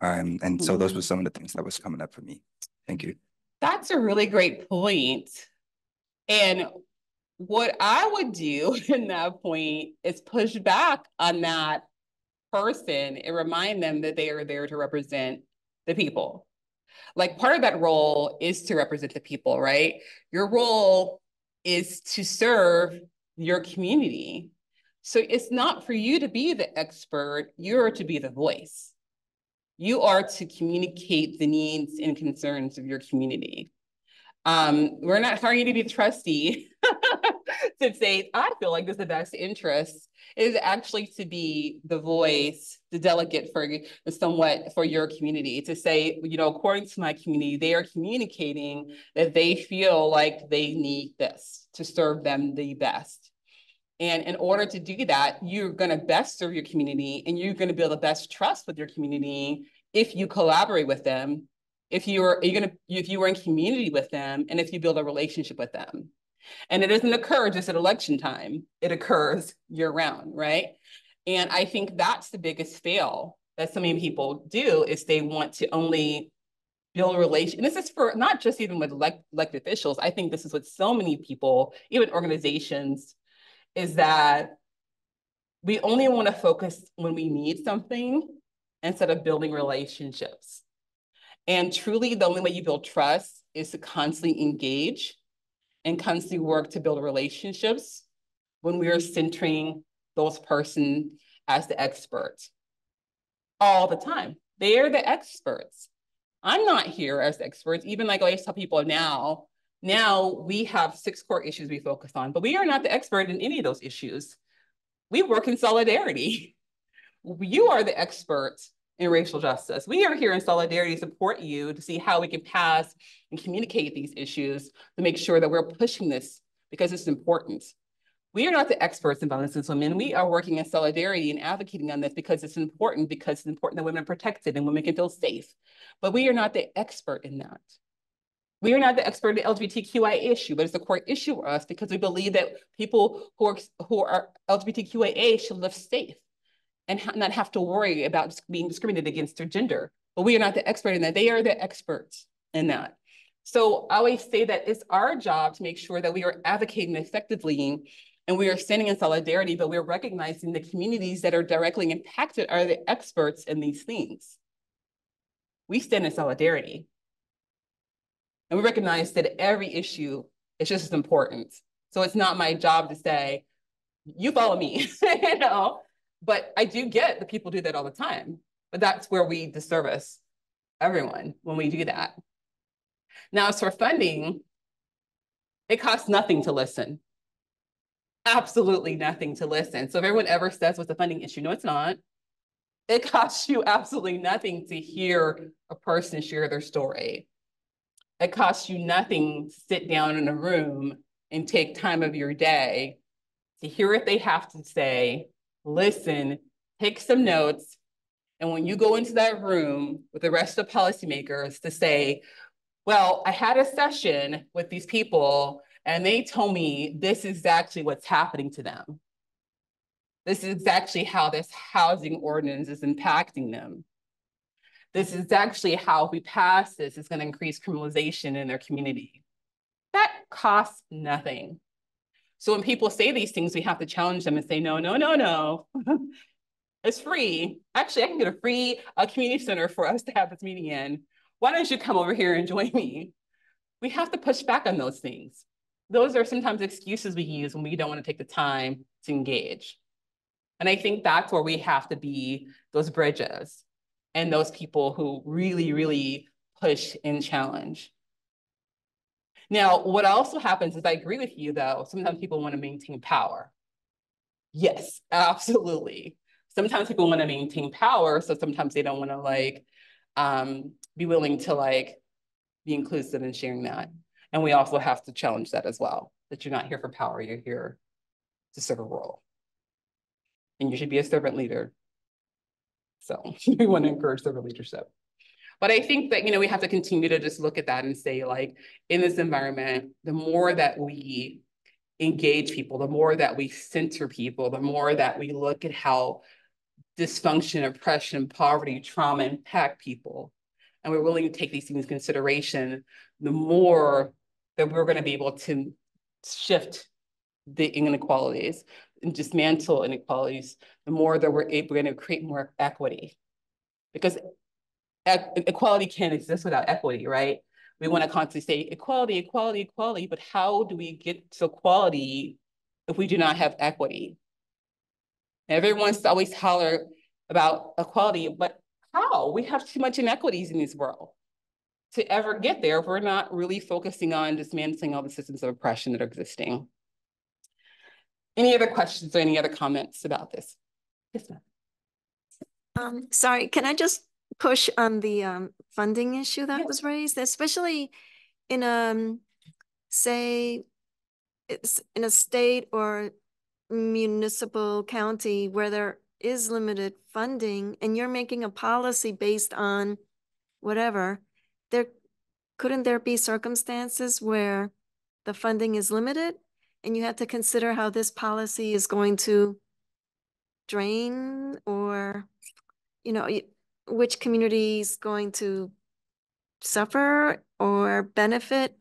Um, and so those were mm-hmm. some of the things that was coming up for me. Thank you. That's a really great point. And what I would do in that point is push back on that person and remind them that they are there to represent the people. Like part of that role is to represent the people, right? Your role is to serve your community. So it's not for you to be the expert, you're to be the voice. You are to communicate the needs and concerns of your community. Um, we're not hiring you to be the trustee to say, I feel like this is the best interest. Is actually to be the voice, the delegate for somewhat for your community to say, you know, according to my community, they are communicating that they feel like they need this to serve them the best. And in order to do that, you're going to best serve your community and you're going to build the best trust with your community if you collaborate with them if you're you're gonna if you are in community with them and if you build a relationship with them. And it doesn't occur just at election time. It occurs year round right? And i think that's the biggest fail that so many people do is they want to only build relation this is for not just even with elect, elected officials. I think this is with so many people even organizations is that we only want to focus when we need something instead of building relationships and truly, the only way you build trust is to constantly engage and constantly work to build relationships when we are centering those person as the experts all the time. They are the experts. I'm not here as experts. Even like I always tell people now, now we have six core issues we focus on, but we are not the expert in any of those issues. We work in solidarity. You are the experts in racial justice. We are here in solidarity to support you to see how we can pass and communicate these issues to make sure that we're pushing this because it's important. We are not the experts in violence against women. We are working in solidarity and advocating on this because it's important, because it's important that women are protected and women can feel safe. But we are not the expert in that. We are not the expert in the LGBTQI issue, but it's a core issue for us because we believe that people who are, who are LGBTQIA should live safe and ha not have to worry about being discriminated against their gender. But we are not the expert in that. They are the experts in that. So I always say that it's our job to make sure that we are advocating effectively and we are standing in solidarity, but we're recognizing the communities that are directly impacted are the experts in these things. We stand in solidarity. And we recognize that every issue is just as important. So it's not my job to say, you follow me, you know, but I do get that people do that all the time. But that's where we disservice everyone when we do that. Now, as for funding, it costs nothing to listen. Absolutely nothing to listen. So if everyone ever says what's a funding issue, no, it's not. It costs you absolutely nothing to hear a person share their story. It costs you nothing to sit down in a room and take time of your day to hear what they have to say listen, take some notes, and when you go into that room with the rest of policymakers to say, well, I had a session with these people and they told me this is exactly what's happening to them. This is exactly how this housing ordinance is impacting them. This is actually how if we pass this, it's gonna increase criminalization in their community. That costs nothing. So when people say these things, we have to challenge them and say, no, no, no, no. it's free. Actually, I can get a free uh, community center for us to have this meeting in. Why don't you come over here and join me? We have to push back on those things. Those are sometimes excuses we use when we don't want to take the time to engage. And I think that's where we have to be those bridges and those people who really, really push and challenge. Now, what also happens is I agree with you though, sometimes people want to maintain power. Yes, absolutely. Sometimes people want to maintain power, so sometimes they don't want to like um, be willing to like be inclusive in sharing that. And we also have to challenge that as well, that you're not here for power, you're here to serve a role. And you should be a servant leader. So we want to encourage servant leadership. But I think that, you know, we have to continue to just look at that and say, like, in this environment, the more that we engage people, the more that we center people, the more that we look at how dysfunction, oppression, poverty, trauma impact people, and we're willing to take these things into consideration, the more that we're going to be able to shift the inequalities. and dismantle inequalities, the more that we're able we're going to create more equity. Because e equality can't exist without equity, right? We want to constantly say equality, equality, equality, but how do we get to equality if we do not have equity? Everyone's always holler about equality, but how? We have too much inequities in this world to ever get there if we're not really focusing on dismantling all the systems of oppression that are existing. Any other questions or any other comments about this? Yes, ma'am. Um, sorry, can I just push on the um, funding issue that Yeah. was raised, especially in a, say, it's in a state or municipal county where there is limited funding and you're making a policy based on whatever, there, couldn't there be circumstances where the funding is limited and you have to consider how this policy is going to drain or, you know, which community is going to suffer or benefit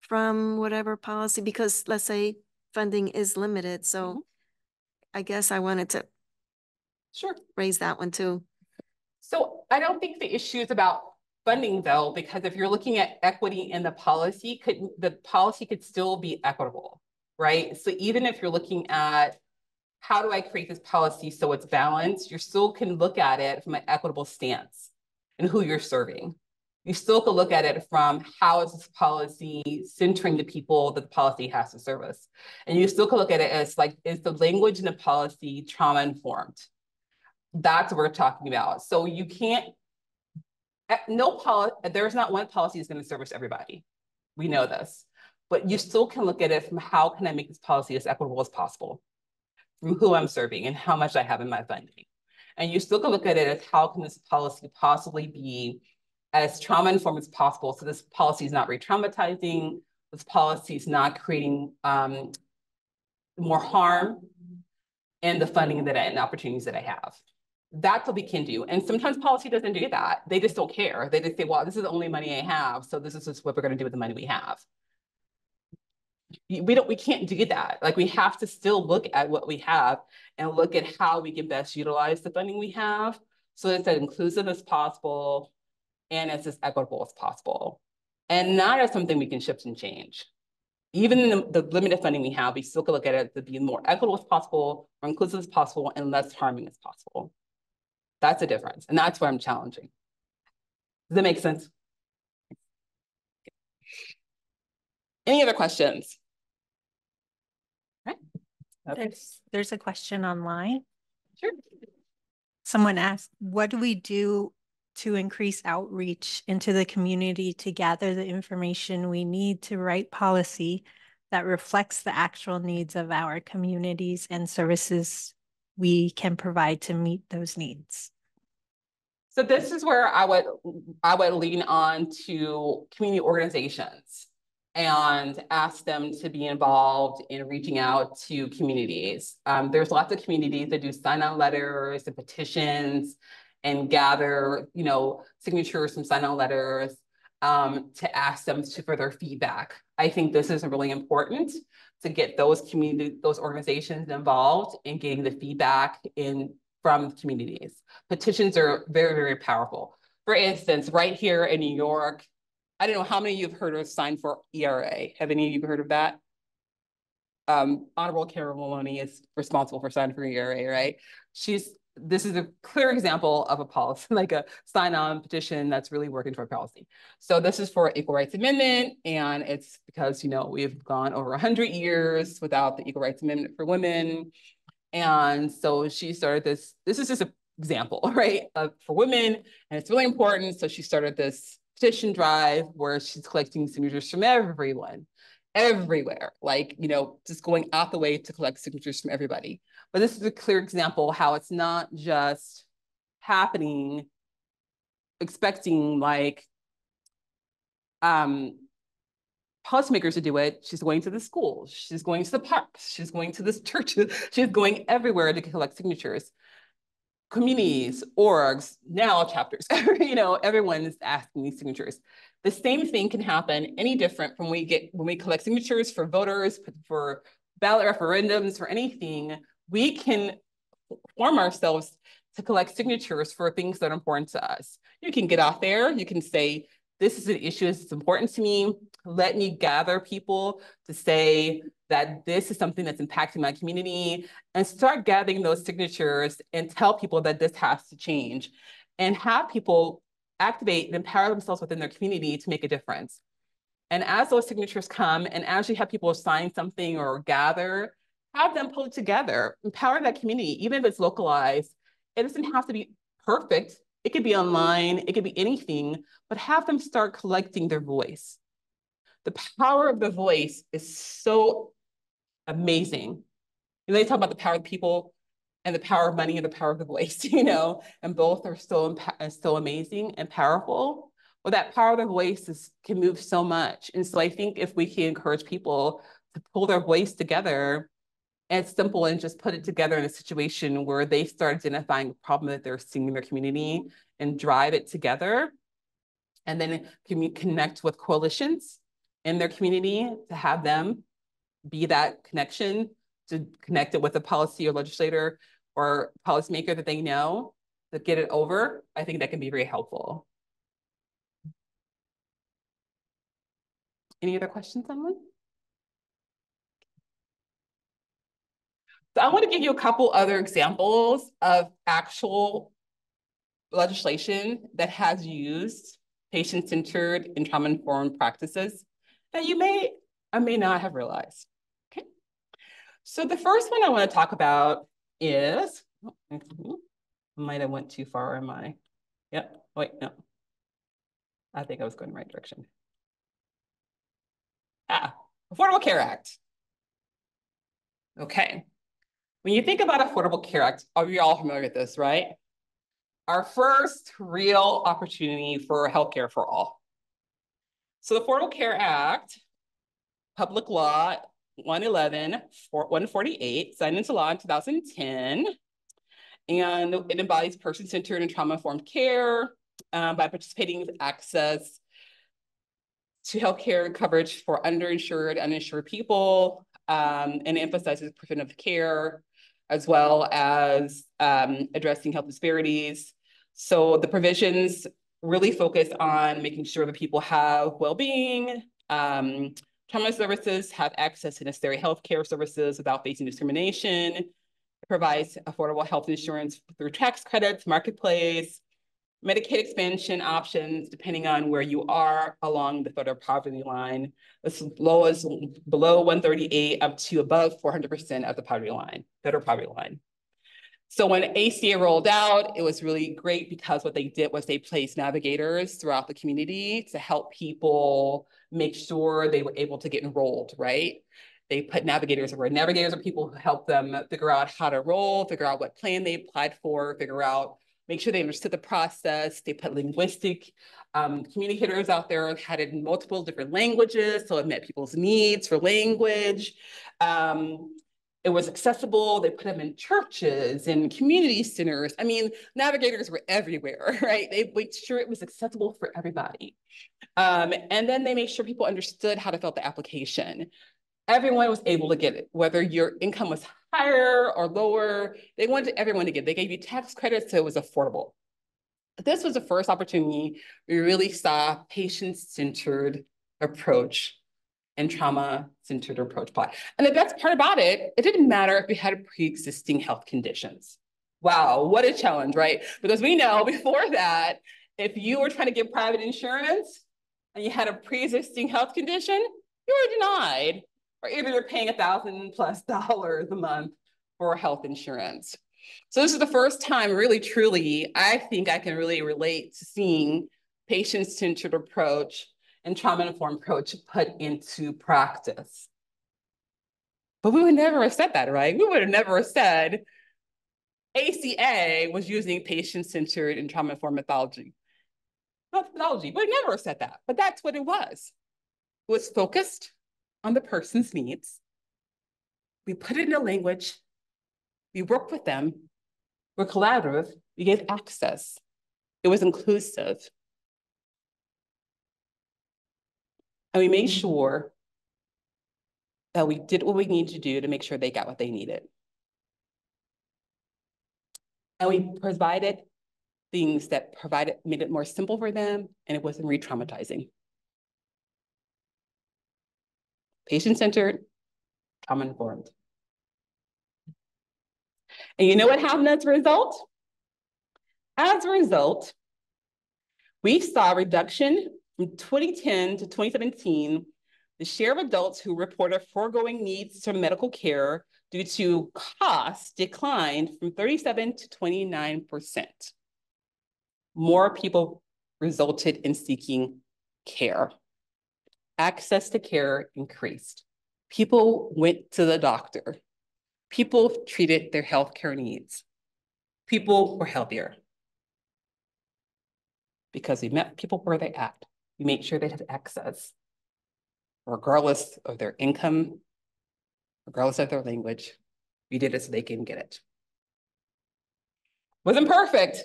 from whatever policy, because let's say funding is limited, so mm-hmm. I guess I wanted to Sure. raise that one too. So I don't think the issue is about funding though, because if you're looking at equity in the policy, could, the policy could still be equitable, right? So even if you're looking at how do I create this policy so it's balanced, you still can look at it from an equitable stance and who you're serving. You still can look at it from how is this policy centering the people that the policy has to service. And you still can look at it as like, is the language in the policy trauma informed? That's what we're talking about. So you can't, eh, no policy, there's not one policy that's going to service everybody. We know this, but you still can look at it from how can I make this policy as equitable as possible? Who I'm serving and how much I have in my funding. And you still can look at it as how can this policy possibly be as trauma informed as possible. So this policy is not re-traumatizing, this policy is not creating um, more harm and the funding that I, and opportunities that I have. That's what we can do. And sometimes policy doesn't do that. They just don't care. They just say, well, this is the only money I have. So this is just what we're going to do with the money we have. We don't, we can't do that. Like we have to still look at what we have and look at how we can best utilize the funding we have so it's as inclusive as possible and as, as equitable as possible. And not as something we can shift and change. Even the, the limited funding we have, we still can look at it to be more equitable as possible, more inclusive as possible, and less harming as possible. That's a difference. And that's where I'm challenging. Does that make sense? Any other questions? Okay. There's, there's a question online. Sure. Someone asked, what do we do to increase outreach into the community to gather the information we need to write policy that reflects the actual needs of our communities and services we can provide to meet those needs? So this is where I would I would lean on to community organizations and ask them to be involved in reaching out to communities. Um, there's lots of communities that do sign-on letters and petitions and gather, you know, signatures from sign-on letters um, to ask them to, for their feedback. I think this is really important to get those community, those organizations involved in getting the feedback in from communities. Petitions are very, very powerful. For instance, right here in New York, I don't know how many of you have heard of Sign for ERA. Have any of you heard of that? Um, Honorable Carol Maloney is responsible for Sign for ERA, right? She's this is a clear example of a policy, like a sign-on petition that's really working toward policy. So this is for Equal Rights Amendment, and it's because, you know, we've gone over 100 years without the Equal Rights Amendment for women. And so she started this, this is just an example, right, uh, for women, and it's really important. So she started this petition drive where she's collecting signatures from everyone, everywhere, like, you know, just going out the way to collect signatures from everybody. But this is a clear example how it's not just happening, expecting like um, policymakers to do it. She's going to the schools, she's going to the parks, she's going to the churches, she's going everywhere to collect signatures. Communities, orgs, now chapters, you know, everyone is asking these signatures. The same thing can happen any different from we get when we collect signatures for voters, for ballot referendums, for anything we can form ourselves to collect signatures for things that are important to us. You can get out there, you can say, this is an issue, this is important to me. Let me gather people to say that this is something that's impacting my community and start gathering those signatures and tell people that this has to change and have people activate and empower themselves within their community to make a difference. And as those signatures come and as you have people sign something or gather, have them pull it together, empower that community, even if it's localized. It doesn't have to be perfect. It could be online, it could be anything, but have them start collecting their voice. The power of the voice is so amazing. Know, they talk about the power of people and the power of money and the power of the voice, you know, and both are so, uh, so amazing and powerful. Well, that power of the voice is, can move so much. And so I think if we can encourage people to pull their voice together, and it's simple and just put it together in a situation where they start identifying a problem that they're seeing in their community and drive it together. And then can connect with coalitions in their community to have them be that connection to connect it with a policy or legislator or policymaker that they know to get it over, I think that can be very helpful. Any other questions, Emily? So I want to give you a couple other examples of actual legislation that has used patient-centered and trauma-informed practices that you may or may not have realized. Okay. So the first one I want to talk about is, oh, might have went too far in my, yep, wait, no. I think I was going the right direction. Ah, Affordable Care Act. Okay. When you think about Affordable Care Act, are you all familiar with this, right? Our first real opportunity for healthcare for all. So the Affordable Care Act, Public Law 111, 148, signed into law in 2010. And it embodies person-centered and trauma-informed care um, by participating with access to healthcare coverage for underinsured, uninsured people, um, and emphasizes preventive care, as well as um, addressing health disparities. So the provisions really focus on making sure that people have well-being, um, trauma services have access to necessary healthcare services without facing discrimination. It provides affordable health insurance through tax credits, marketplace, Medicaid expansion options, depending on where you are along the federal poverty line, as low as below 138 up to above 400% of the poverty line, federal poverty line. So when ACA rolled out, it was really great because what they did was they placed navigators throughout the community to help people make sure they were able to get enrolled, right? They put navigators where navigators are people who help them figure out how to enroll, figure out what plan they applied for, figure out make sure they understood the process. They put linguistic um, communicators out there, had it in multiple different languages, so it met people's needs for language. Um, it was accessible. They put them in churches and community centers. I mean, navigators were everywhere, right? They made sure it was accessible for everybody. Um, and then they made sure people understood how to fill out the application. Everyone was able to get it, whether your income was higher or lower. They wanted everyone to get. it. They gave you tax credits so it was affordable. This was the first opportunity we really saw patient-centered approach and trauma-centered approach apply. And the best part about it, it didn't matter if you had pre-existing health conditions. Wow, what a challenge, right? Because we know before that, if you were trying to get private insurance and you had a pre-existing health condition, you were denied or either you're paying a thousand plus dollars a month for health insurance. So this is the first time really truly, I think I can really relate to seeing patient-centered approach and trauma-informed approach put into practice. But we would never have said that, right? We would have never said ACA was using patient-centered and trauma-informed methodology. Methodology, we never said that, but that's what it was. It was focused on the person's needs. We put it in a language, we work with them, we're collaborative, we gave access. It was inclusive. And we made mm-hmm. sure that we did what we needed to do to make sure they got what they needed. And we provided things that provided, made it more simple for them and it wasn't re-traumatizing. Patient-centered, trauma-informed. And you know what happened as a result? As a result, we saw a reduction from 2010 to 2017, the share of adults who reported foregoing needs for medical care due to costs declined from 37 to 29%. More people resulted in seeking care. Access to care increased. People went to the doctor. People treated their healthcare needs. People were healthier because we met people where they at. We made sure they have access, regardless of their income, regardless of their language. We did it so they can get it. Wasn't perfect,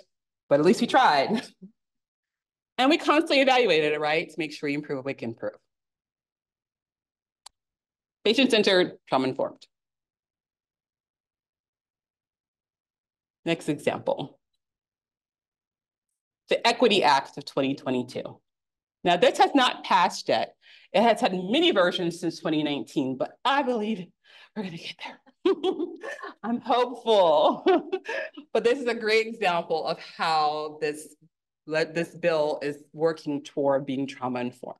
but at least we tried. and we constantly evaluated it, right? To make sure we improve what we can improve. Patient-centered, trauma-informed. Next example the Equity Act of 2022. Now, this has not passed yet. It has had many versions since 2019, but I believe we're going to get there. I'm hopeful. but this is a great example of how this, this bill is working toward being trauma informed.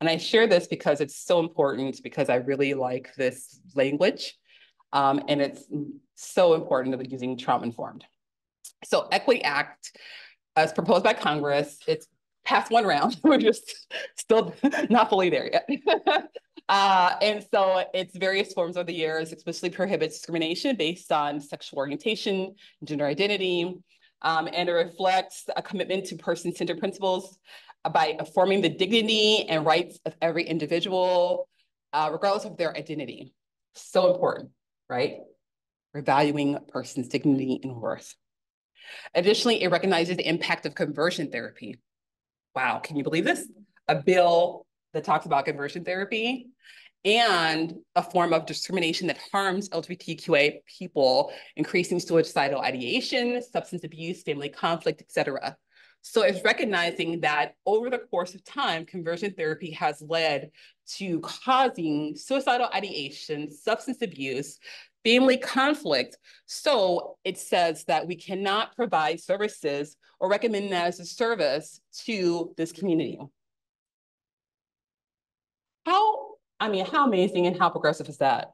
And I share this because it's so important because I really like this language. Um, and it's so important that using trauma informed. So Equity Act as proposed by Congress. It's past one round. We're just still not fully there yet. uh, and so its various forms of the years explicitly prohibits discrimination based on sexual orientation, gender identity, um, and it reflects a commitment to person-centered principles by affirming the dignity and rights of every individual, uh, regardless of their identity. So important, right? We're valuing a person's dignity and worth. Additionally, it recognizes the impact of conversion therapy. Wow, can you believe this? A bill that talks about conversion therapy and a form of discrimination that harms LGBTQA people, increasing suicidal ideation, substance abuse, family conflict, etc. So it's recognizing that over the course of time, conversion therapy has led to causing suicidal ideation, substance abuse, family conflict. So it says that we cannot provide services or recommend that as a service to this community. How, I mean, how amazing and how progressive is that?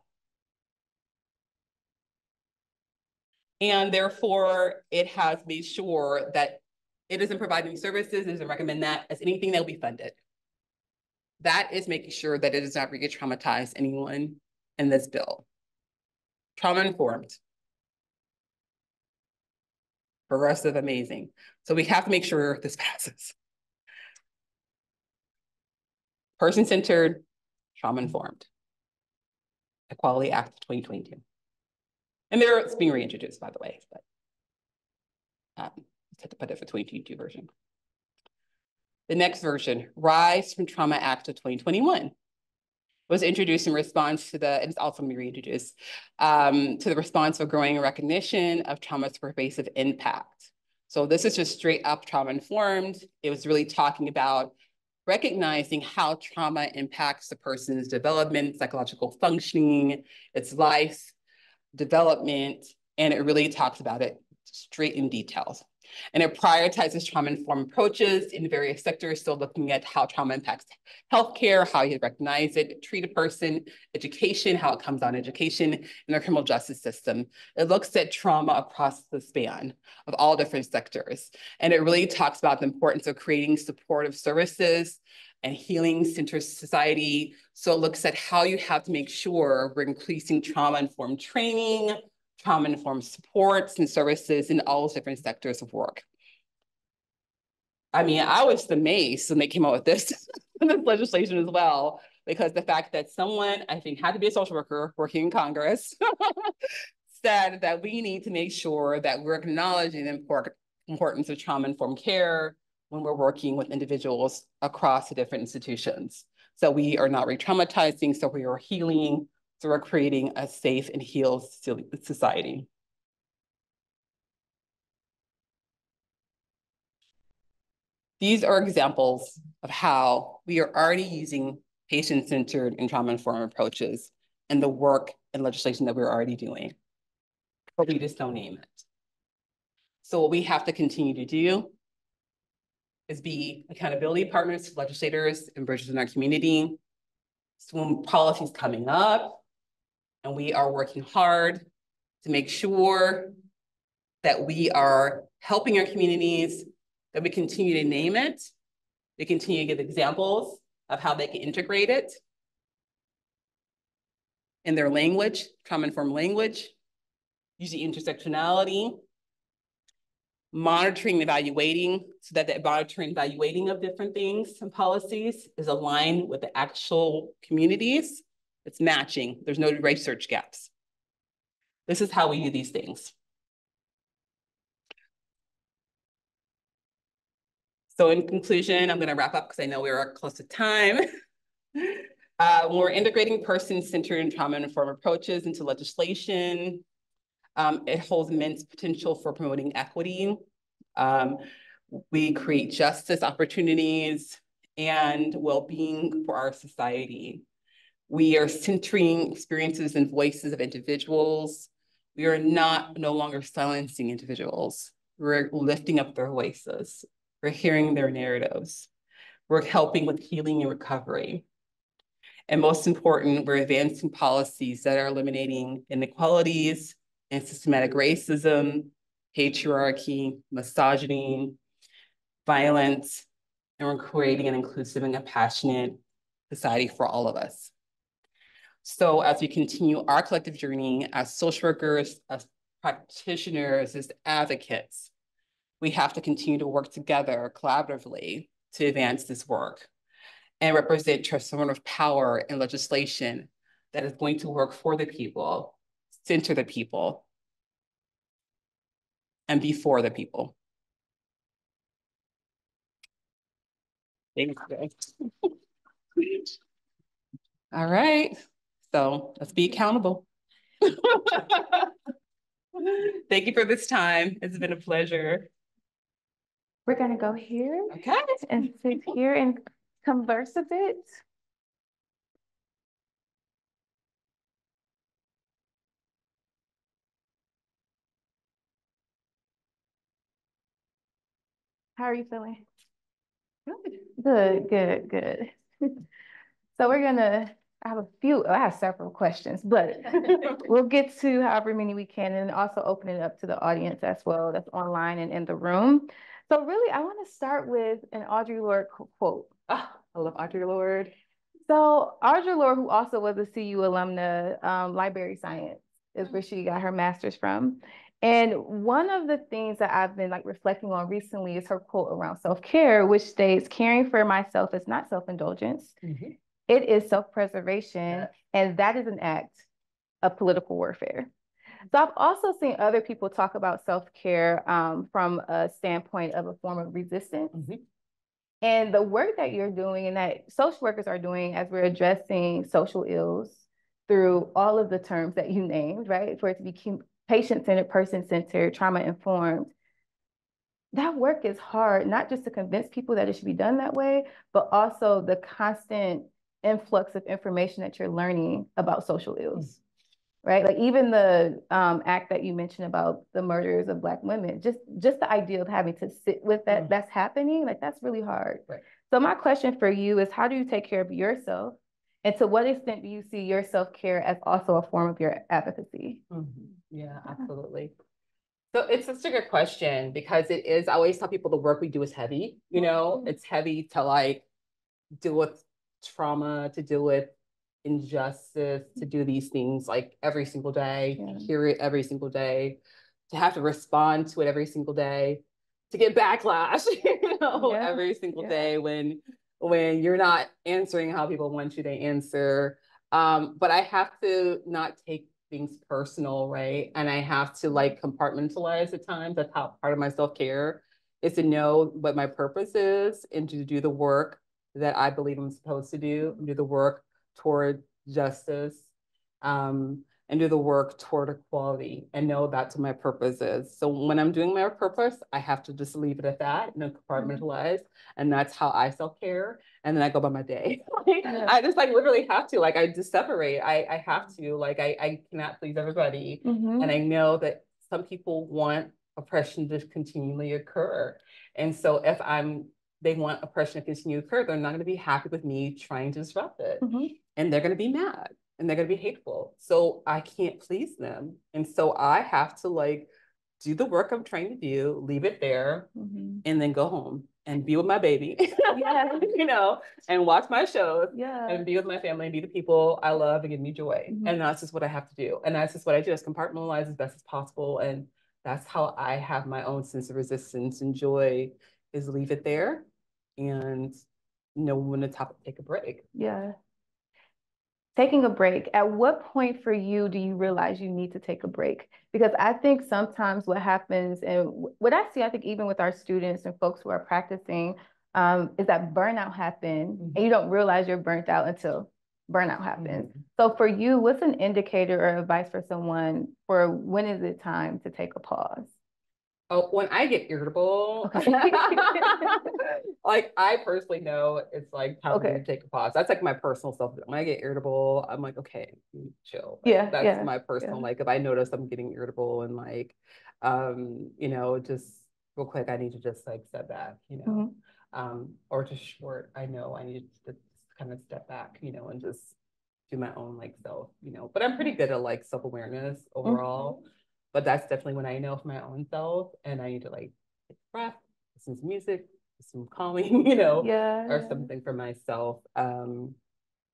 And therefore, it has made sure that it isn't providing services, it doesn't recommend that as anything that will be funded. That is making sure that it does not re-traumatize anyone in this bill trauma informed. Progressive, amazing. So we have to make sure this passes. Person-centered, trauma-informed. Equality Act 2022. And there it's being reintroduced, by the way, but um, let's to put it for 2022 version. The next version, Rise from Trauma Act of 2021 was introduced in response to the, it's also be reintroduced, um, to the response of growing recognition of trauma's pervasive impact. So this is just straight up trauma informed. It was really talking about recognizing how trauma impacts the person's development, psychological functioning, its life, development, and it really talks about it straight in details. And it prioritizes trauma-informed approaches in various sectors, so looking at how trauma impacts healthcare, how you recognize it, treat a person, education, how it comes on education, and our criminal justice system. It looks at trauma across the span of all different sectors. And it really talks about the importance of creating supportive services and healing center society. So it looks at how you have to make sure we're increasing trauma-informed training, trauma-informed supports and services in all different sectors of work. I mean, I was amazed when they came out with this, this legislation as well, because the fact that someone, I think, had to be a social worker working in Congress, said that we need to make sure that we're acknowledging the importance of trauma-informed care when we're working with individuals across the different institutions. So we are not re-traumatizing, so we are healing so we're creating a safe and healed society. These are examples of how we are already using patient-centered and trauma-informed approaches and the work and legislation that we're already doing, but we just don't name it. So what we have to continue to do is be accountability partners to legislators and bridges in our community. So when policies coming up, and we are working hard to make sure that we are helping our communities, that we continue to name it, we continue to give examples of how they can integrate it in their language, trauma-informed language, using intersectionality, monitoring and evaluating so that the monitoring and evaluating of different things and policies is aligned with the actual communities. It's matching. There's no research gaps. This is how we do these things. So in conclusion, I'm going to wrap up because I know we're close to time. uh, when we're integrating person-centered and trauma-informed approaches into legislation, um, it holds immense potential for promoting equity. Um, we create justice opportunities and well-being for our society. We are centering experiences and voices of individuals. We are not no longer silencing individuals. We're lifting up their voices. We're hearing their narratives. We're helping with healing and recovery. And most important, we're advancing policies that are eliminating inequalities and systematic racism, patriarchy, misogyny, violence, and we're creating an inclusive and compassionate society for all of us. So as we continue our collective journey as social workers, as practitioners, as advocates, we have to continue to work together collaboratively to advance this work and represent transformative power and legislation that is going to work for the people, center the people, and before the people. Thanks, All right, so let's be accountable. Thank you for this time. It's been a pleasure. We're gonna go here. Okay. And sit here and converse a bit. How are you feeling? Good. Good, good, good. so we're gonna, I have a few, I have several questions, but we'll get to however many we can and also open it up to the audience as well that's online and in the room. So really, I want to start with an Audre Lorde quote. Oh, I love Audre Lorde. So Audre Lorde, who also was a CU alumna, um, library science is where she got her master's from. And one of the things that I've been like reflecting on recently is her quote around self-care, which states, caring for myself is not self-indulgence. Mm-hmm. It is self-preservation. Yeah. And that is an act of political warfare. So I've also seen other people talk about self-care um, from a standpoint of a form of resistance. Mm-hmm. And the work that you're doing and that social workers are doing as we're addressing social ills through all of the terms that you named, right? For it to be patient-centered, person-centered, trauma-informed. That work is hard, not just to convince people that it should be done that way, but also the constant influx of information that you're learning about social ills, right? Like even the um, act that you mentioned about the murders of Black women, just just the idea of having to sit with that, mm. that's happening, like that's really hard. Right. So my question for you is how do you take care of yourself and to what extent do you see your self-care as also a form of your advocacy? Mm-hmm. Yeah, absolutely. So it's such a good question because it is, I always tell people the work we do is heavy, you know, mm-hmm. it's heavy to like deal with trauma, to deal with injustice, to do these things like every single day, yeah. hear it every single day, to have to respond to it every single day, to get backlash, you know, yeah. every single yeah. day when when you're not answering how people want you to answer. Um, but I have to not take things personal, right? And I have to like compartmentalize at times. That's how part of my self-care is to know what my purpose is and to do the work that I believe I'm supposed to do, do the work toward justice um, and do the work toward equality and know that's what my purpose is. So when I'm doing my purpose, I have to just leave it at that and compartmentalize. And that's how I self-care. And then I go by my day. like, yeah. I just like literally have to, like I just separate. I, I have to, like I, I cannot please everybody. Mm-hmm. And I know that some people want oppression to continually occur. And so if I'm they want oppression to continue to occur, they're not going to be happy with me trying to disrupt it. Mm-hmm. And they're going to be mad and they're going to be hateful. So I can't please them. And so I have to like do the work I'm trying to do, leave it there, mm-hmm. and then go home and be with my baby, yeah. you know, and watch my shows yeah. and be with my family and be the people I love and give me joy. Mm-hmm. And that's just what I have to do. And that's just what I do is compartmentalize as best as possible. And that's how I have my own sense of resistance and joy is leave it there and know when to top, take a break. Yeah. Taking a break, at what point for you do you realize you need to take a break? Because I think sometimes what happens, and what I see, I think even with our students and folks who are practicing, um, is that burnout happens mm-hmm. and you don't realize you're burnt out until burnout happens. Mm-hmm. So for you, what's an indicator or advice for someone for when is it time to take a pause? Oh, when I get irritable, like I personally know it's like time okay. to take a pause. That's like my personal self. When I get irritable, I'm like, okay, chill. Like, yeah, that's yeah, my personal. Yeah. Like if I notice I'm getting irritable and like, um, you know, just real quick, I need to just like step back, you know, mm-hmm. um, or just short. I know I need to kind of step back, you know, and just do my own like self, you know. But I'm pretty good at like self awareness overall. Mm-hmm but that's definitely when I know for my own self and I need to like take a breath, listen to music, some calming, you know, yeah. or something for myself. Um,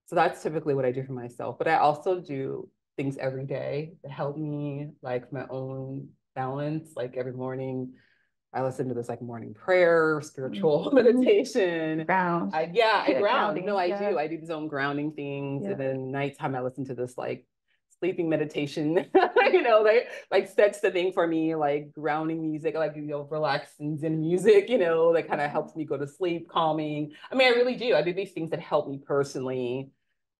so that's typically what I do for myself. But I also do things every day to help me like my own balance. Like every morning, I listen to this like morning prayer, spiritual mm-hmm. meditation. Ground. I, yeah, I ground. Grounding, no, I yeah. do. I do these own grounding things. Yeah. And then nighttime, I listen to this like sleeping meditation, you know, like like sets the thing for me, like grounding music, like you know, relaxing zen music, you know, that kind of helps me go to sleep, calming. I mean, I really do. I do these things that help me personally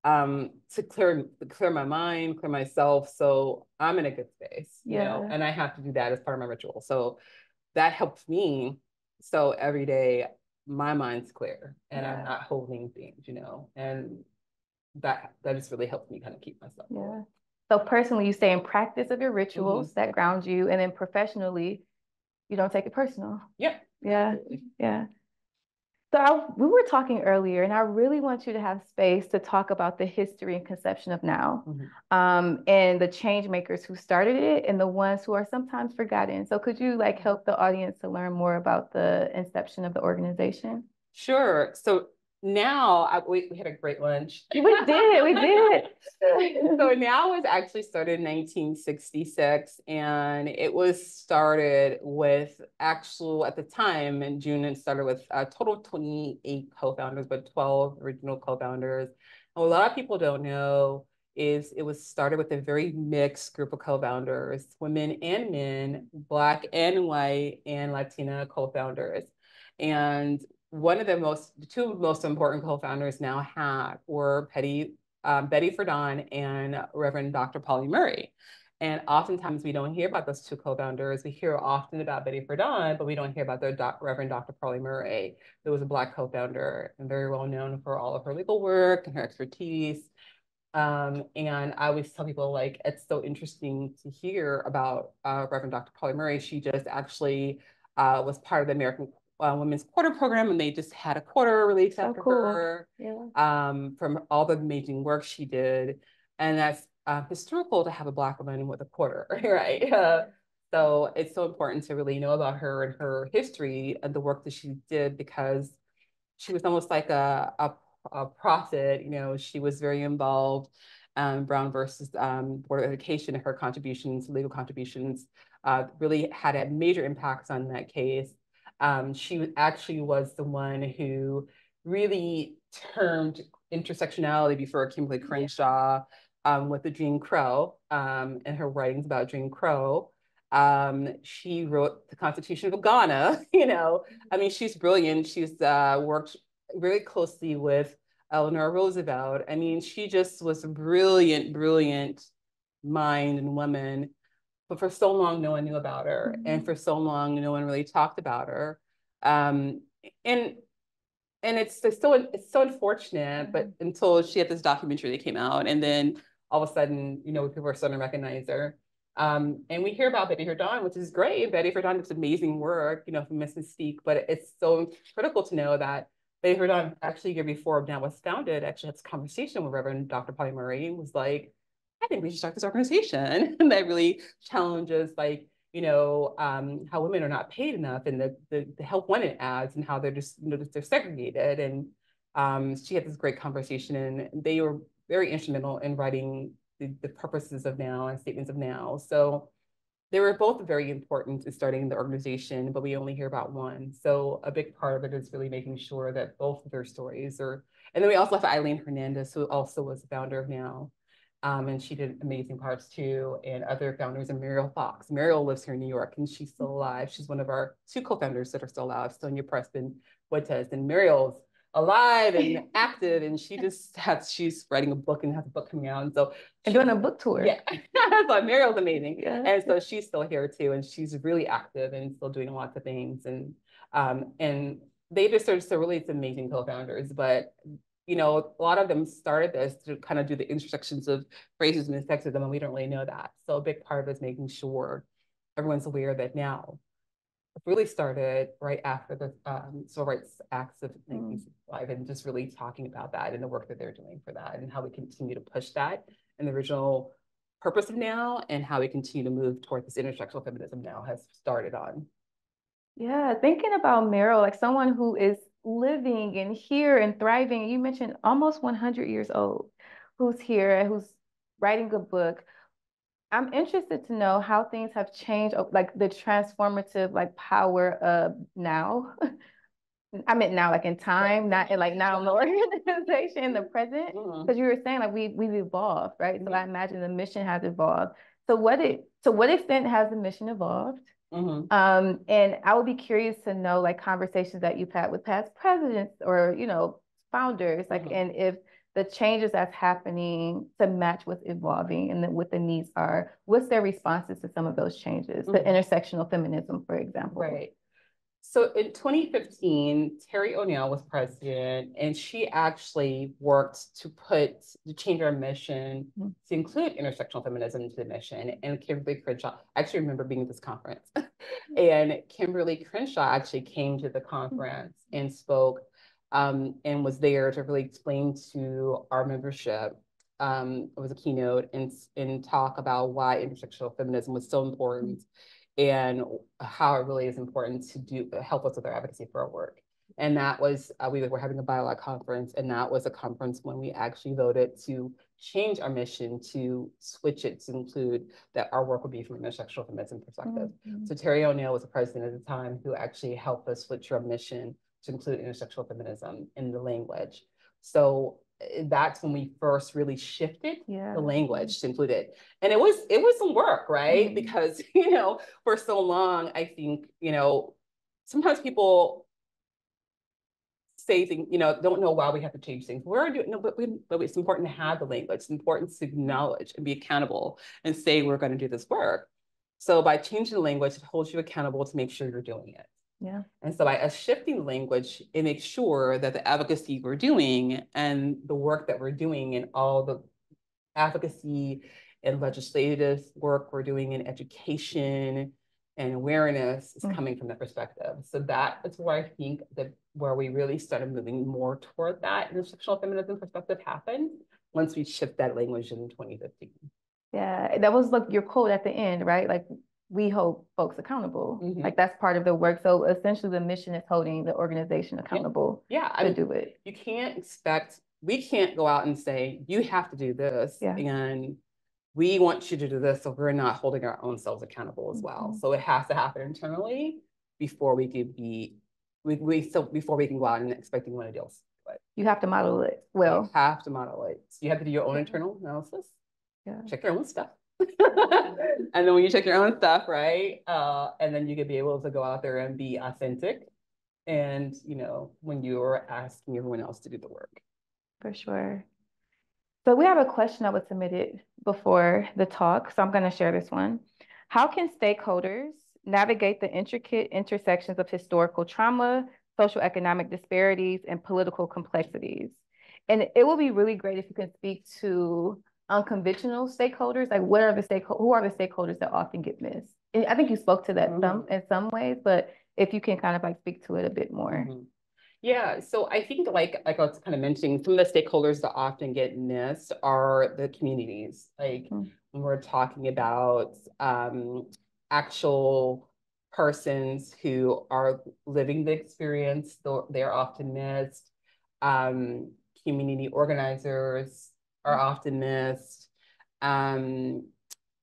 um to clear to clear my mind, clear myself. So I'm in a good space, yeah. you know, and I have to do that as part of my ritual. So that helps me. So every day my mind's clear and yeah. I'm not holding things, you know, and that that just really helps me kind of keep myself. Yeah. So personally, you stay in practice of your rituals mm-hmm. that ground you, and then professionally, you don't take it personal. Yeah. Yeah. Yeah. So I, we were talking earlier, and I really want you to have space to talk about the history and conception of NOW, mm-hmm. um, and the change makers who started it, and the ones who are sometimes forgotten. So could you like help the audience to learn more about the inception of the organization? Sure. So now I, we, we had a great lunch. We did, we did. so NOW was actually started in 1966 and it was started with actual at the time in June it started with a total 28 co-founders but 12 original co-founders. a lot of people don't know is it was started with a very mixed group of co-founders, women and men, black and white and Latina co-founders. And one of the most, the two most important co-founders NOW had were Petty, um, Betty Friedan and Reverend Dr. Pauli Murray. And oftentimes we don't hear about those two co-founders. We hear often about Betty Friedan, but we don't hear about the doc, Reverend Dr. Pauli Murray, who was a Black co-founder and very well known for all of her legal work and her expertise. Um, and I always tell people like, it's so interesting to hear about uh, Reverend Dr. Pauli Murray. She just actually uh, was part of the American uh, Women's Quarter program, and they just had a quarter released oh, after cool. her yeah. um, from all the amazing work she did. And that's uh, historical to have a Black woman with a quarter, right? Uh, so it's so important to really know about her and her history and the work that she did because she was almost like a, a, a prophet. You know, she was very involved. Um, Brown versus um, Board of Education, her contributions, legal contributions, uh, really had a major impacts on that case. Um, she actually was the one who really termed intersectionality before Kimberlé Crenshaw um, with the Jim Crow um, and her writings about Jim Crow. Um, she wrote the Constitution of Ghana, you know, I mean, she's brilliant. She's uh, worked very closely with Eleanor Roosevelt. I mean, she just was a brilliant, brilliant mind and woman, but for so long, no one knew about her. Mm -hmm. And for so long, no one really talked about her. Um, and and it's, it's so it's so unfortunate, but mm-hmm. until she had this documentary that came out, and then all of a sudden, you know, people are starting to recognize her. Um, and we hear about Betty Friedan, which is great. Betty Friedan does amazing work, you know, from Miss Mystique, but it's so critical to know that Betty Friedan actually year before NOW was founded, actually had this conversation with Reverend Dr. Pauli Murray was like, I think we should start this organization that really challenges like, you know, um, how women are not paid enough and the, the, the help wanted ads and how they're just, you know, they're segregated. And um, she had this great conversation and they were very instrumental in writing the, the purposes of NOW and statements of NOW. So they were both very important in starting the organization, but we only hear about one. So a big part of it is really making sure that both of their stories are, and then we also have Aileen Hernandez, who also was the founder of NOW. Um, and she did amazing parts too, and other founders, and Muriel Fox. Muriel lives here in New York, and she's still alive. She's one of our two co-founders that are still alive, Sonia Pressman Fuentes, and Muriel's alive and active and she just has she's writing a book and has a book coming out and so and doing a book tour yeah so Muriel's amazing yeah. and so she's still here too and she's really active and still doing lots of things and um and they just are so really it's amazing co-founders but you know a lot of them started this to kind of do the intersections of racism and sexism and we don't really know that so a big part of it is making sure everyone's aware that NOW really started right after the um, civil rights acts of 1965 mm. and just really talking about that and the work that they're doing for that and how we continue to push that and the original purpose of NOW and how we continue to move toward this intersectional feminism now has started on. Yeah, thinking about Muriel, like someone who is living and here and thriving, you mentioned almost 100 years old, who's here, who's writing a book, I'm interested to know how things have changed, like the transformative like power of now. I meant now, like in time, not in like now in the organization, in the present. Because mm-hmm. you were saying like we we've evolved, right? So I imagine the mission has evolved. So what it to what extent has the mission evolved? Mm-hmm. Um, and I would be curious to know like conversations that you've had with past presidents or you know founders, like, mm-hmm. and if the changes that's happening to match what's evolving and then what the needs are. What's their responses to some of those changes? Mm -hmm. The mm-hmm. intersectional feminism, for example. Right. So in 2015, Terry O'Neill was president, and she actually worked to put to change our mission mm -hmm. to include intersectional feminism into the mission. And Kimberlé Crenshaw, I actually remember being at this conference, and Kimberlé Crenshaw actually came to the conference mm -hmm. and spoke um, and was there to really explain to our membership. Um, it was a keynote and, and talk about why intersectional feminism was so important and how it really is important to do help us with our advocacy for our work. And that was, uh, we were having a BILAG conference, and that was a conference when we actually voted to change our mission to switch it to include that our work would be from an intersectional feminism perspective. Mm -hmm. So Terry O'Neill was the president at the time who actually helped us switch our mission to include intersectional feminism in the language. So that's when we first really shifted yeah. the language to include it. And it was it was some work, right? Mm-hmm. Because, you know, for so long, I think, you know, sometimes people say things, you know, don't know why we have to change things. We're doing no, but, we, but it's important to have the language. It's important to acknowledge and be accountable and say we're going to do this work. So by changing the language, it holds you accountable to make sure you're doing it. Yeah. And so by us shifting language, it makes sure that the advocacy we're doing and the work that we're doing and all the advocacy and legislative work we're doing in education and awareness is mm -hmm. coming from that perspective. So that is where I think that where we really started moving more toward that intersectional feminism perspective happened once we shift that language in 2015. Yeah, that was like your quote at the end, right? Like we hold folks accountable. Mm-hmm. Like that's part of the work. So essentially the mission is holding the organization accountable yeah, to I mean, do it. You can't expect, we can't go out and say, you have to do this. Yeah. And we want you to do this. So we're not holding our own selves accountable as well. Mm-hmm. So it has to happen internally before we can be, we, we so before we can go out and expect anyone else. But you have to model it well. You have to model it. So you have to do your own internal analysis. Yeah. Check your own stuff. and then when you check your own stuff, right? Uh, and then you could be able to go out there and be authentic. And, you know, when you're asking everyone else to do the work. For sure. So we have a question that was submitted before the talk, so I'm going to share this one. How can stakeholders navigate the intricate intersections of historical trauma, social economic disparities, and political complexities? And it would be really great if you can speak to unconventional stakeholders, like what are the stakeholders, who are the stakeholders that often get missed? And I think you spoke to that mm -hmm. some in some ways, but if you can kind of like speak to it a bit more. Mm -hmm. Yeah, so I think like like I was kind of mentioning, some of the stakeholders that often get missed are the communities. Like mm -hmm. when we're talking about um, actual persons who are living the experience, they're often missed. Um, community organizers are often missed. Um,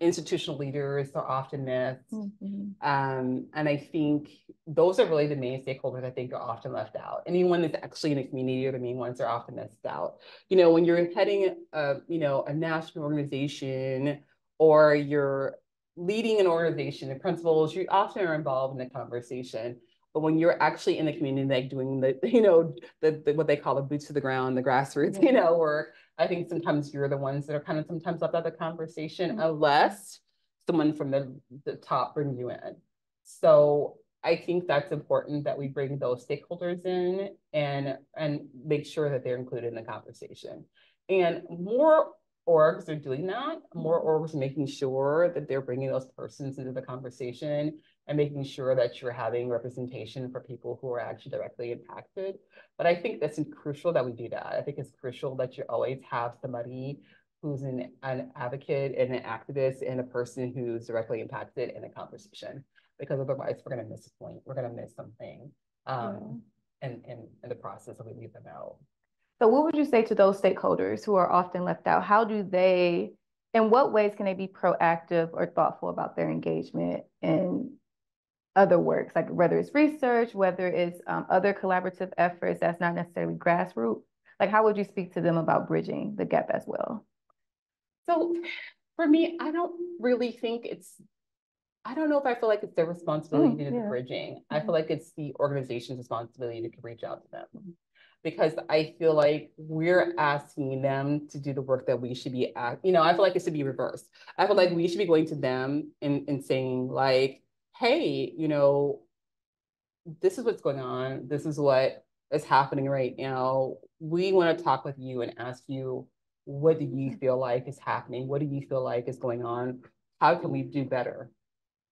institutional leaders are often missed. Mm-hmm. Um, and I think those are really the main stakeholders I think are often left out. Anyone that's actually in the community are the main ones are often missed out. You know, when you're heading a, you know, a national organization or you're leading an organization, the principals, you often are involved in the conversation. But when you're actually in the community, like doing the, you know, the, the what they call the boots to the ground, the grassroots, you know, work, I think sometimes you're the ones that are kind of sometimes left out of the conversation mm -hmm. unless someone from the, the top brings you in. So I think that's important that we bring those stakeholders in and and make sure that they're included in the conversation. And more orgs are doing that. More orgs are making sure that they're bringing those persons into the conversation and making sure that you're having representation for people who are actually directly impacted. But I think that's crucial that we do that. I think it's crucial that you always have somebody who's an, an advocate and an activist and a person who's directly impacted in a conversation, because otherwise we're going to miss a point. We're going to miss something um, yeah. in, in, in the process if we leave them out. So what would you say to those stakeholders who are often left out? How do they, in what ways can they be proactive or thoughtful about their engagement and other works, like whether it's research, whether it's um, other collaborative efforts that's not necessarily grassroots? Like, how would you speak to them about bridging the gap as well? So, for me, I don't really think it's. I don't know if I feel like it's their responsibility mm, to do yeah. the bridging. I feel mm-hmm. like it's the organization's responsibility to reach out to them because I feel like we're asking them to do the work that we should be at. You know, I feel like it should be reversed. I feel like we should be going to them and, and saying like, hey, you know, this is what's going on. This is what is happening right now. We want to talk with you and ask you, what do you feel like is happening? What do you feel like is going on? How can we do better?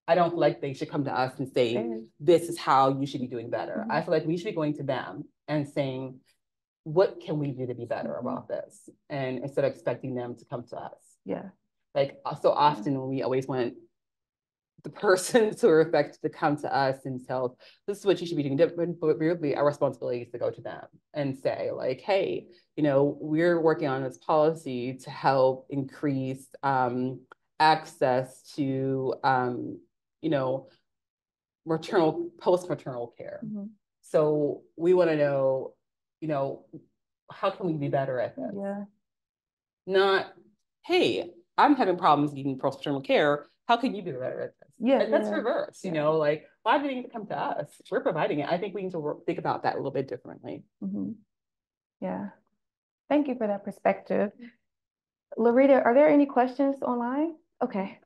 I don't feel like they should come to us and say, this is how you should be doing better. Mm -hmm. I feel like we should be going to them and saying, what can we do to be better mm -hmm. about this? And instead of expecting them to come to us. Yeah. Like so often we always want the persons who are affected to come to us and tell this is what you should be doing different but really our responsibility is to go to them and say like hey you know we're working on this policy to help increase um, access to um, you know maternal post-maternal care. Mm -hmm. so we want to know you know how can we be better at this? Yeah. Not hey i'm having problems getting post-maternal care how can you be better at this? Yeah, that's yeah. reverse. You know, like why do they need to come to us? We're providing it. I think we need to think about that a little bit differently. Mm-hmm. Yeah, thank you for that perspective. Larita, are there any questions online? Okay.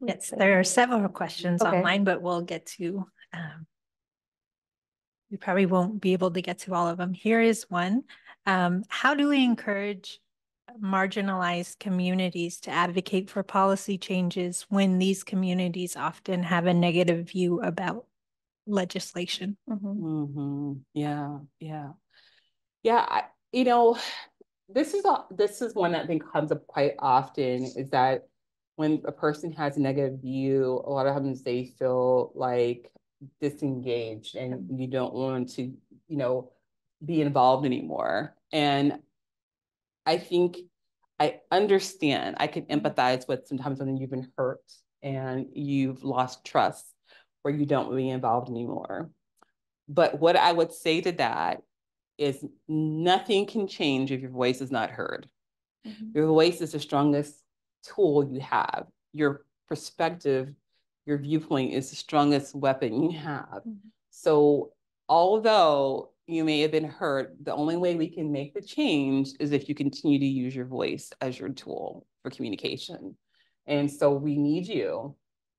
Yes, there are several questions okay. online, but we'll get to. Um, we probably won't be able to get to all of them. Here is one. Um, how do we encourage marginalized communities to advocate for policy changes when these communities often have a negative view about legislation. Mm-hmm. Mm-hmm. Yeah, yeah, yeah. I, you know, this is a, this is one that I think comes up quite often. Is that when a person has a negative view, a lot of times they feel like disengaged, and you don't want to, you know, be involved anymore. And I think I understand, I can empathize with sometimes when you've been hurt and you've lost trust or you don't want to be involved anymore. But what I would say to that is nothing can change if your voice is not heard. Mm-hmm. Your voice is the strongest tool you have. Your perspective, your viewpoint is the strongest weapon you have. Mm-hmm. So although you may have been hurt. The only way we can make the change is if you continue to use your voice as your tool for communication. And so we need you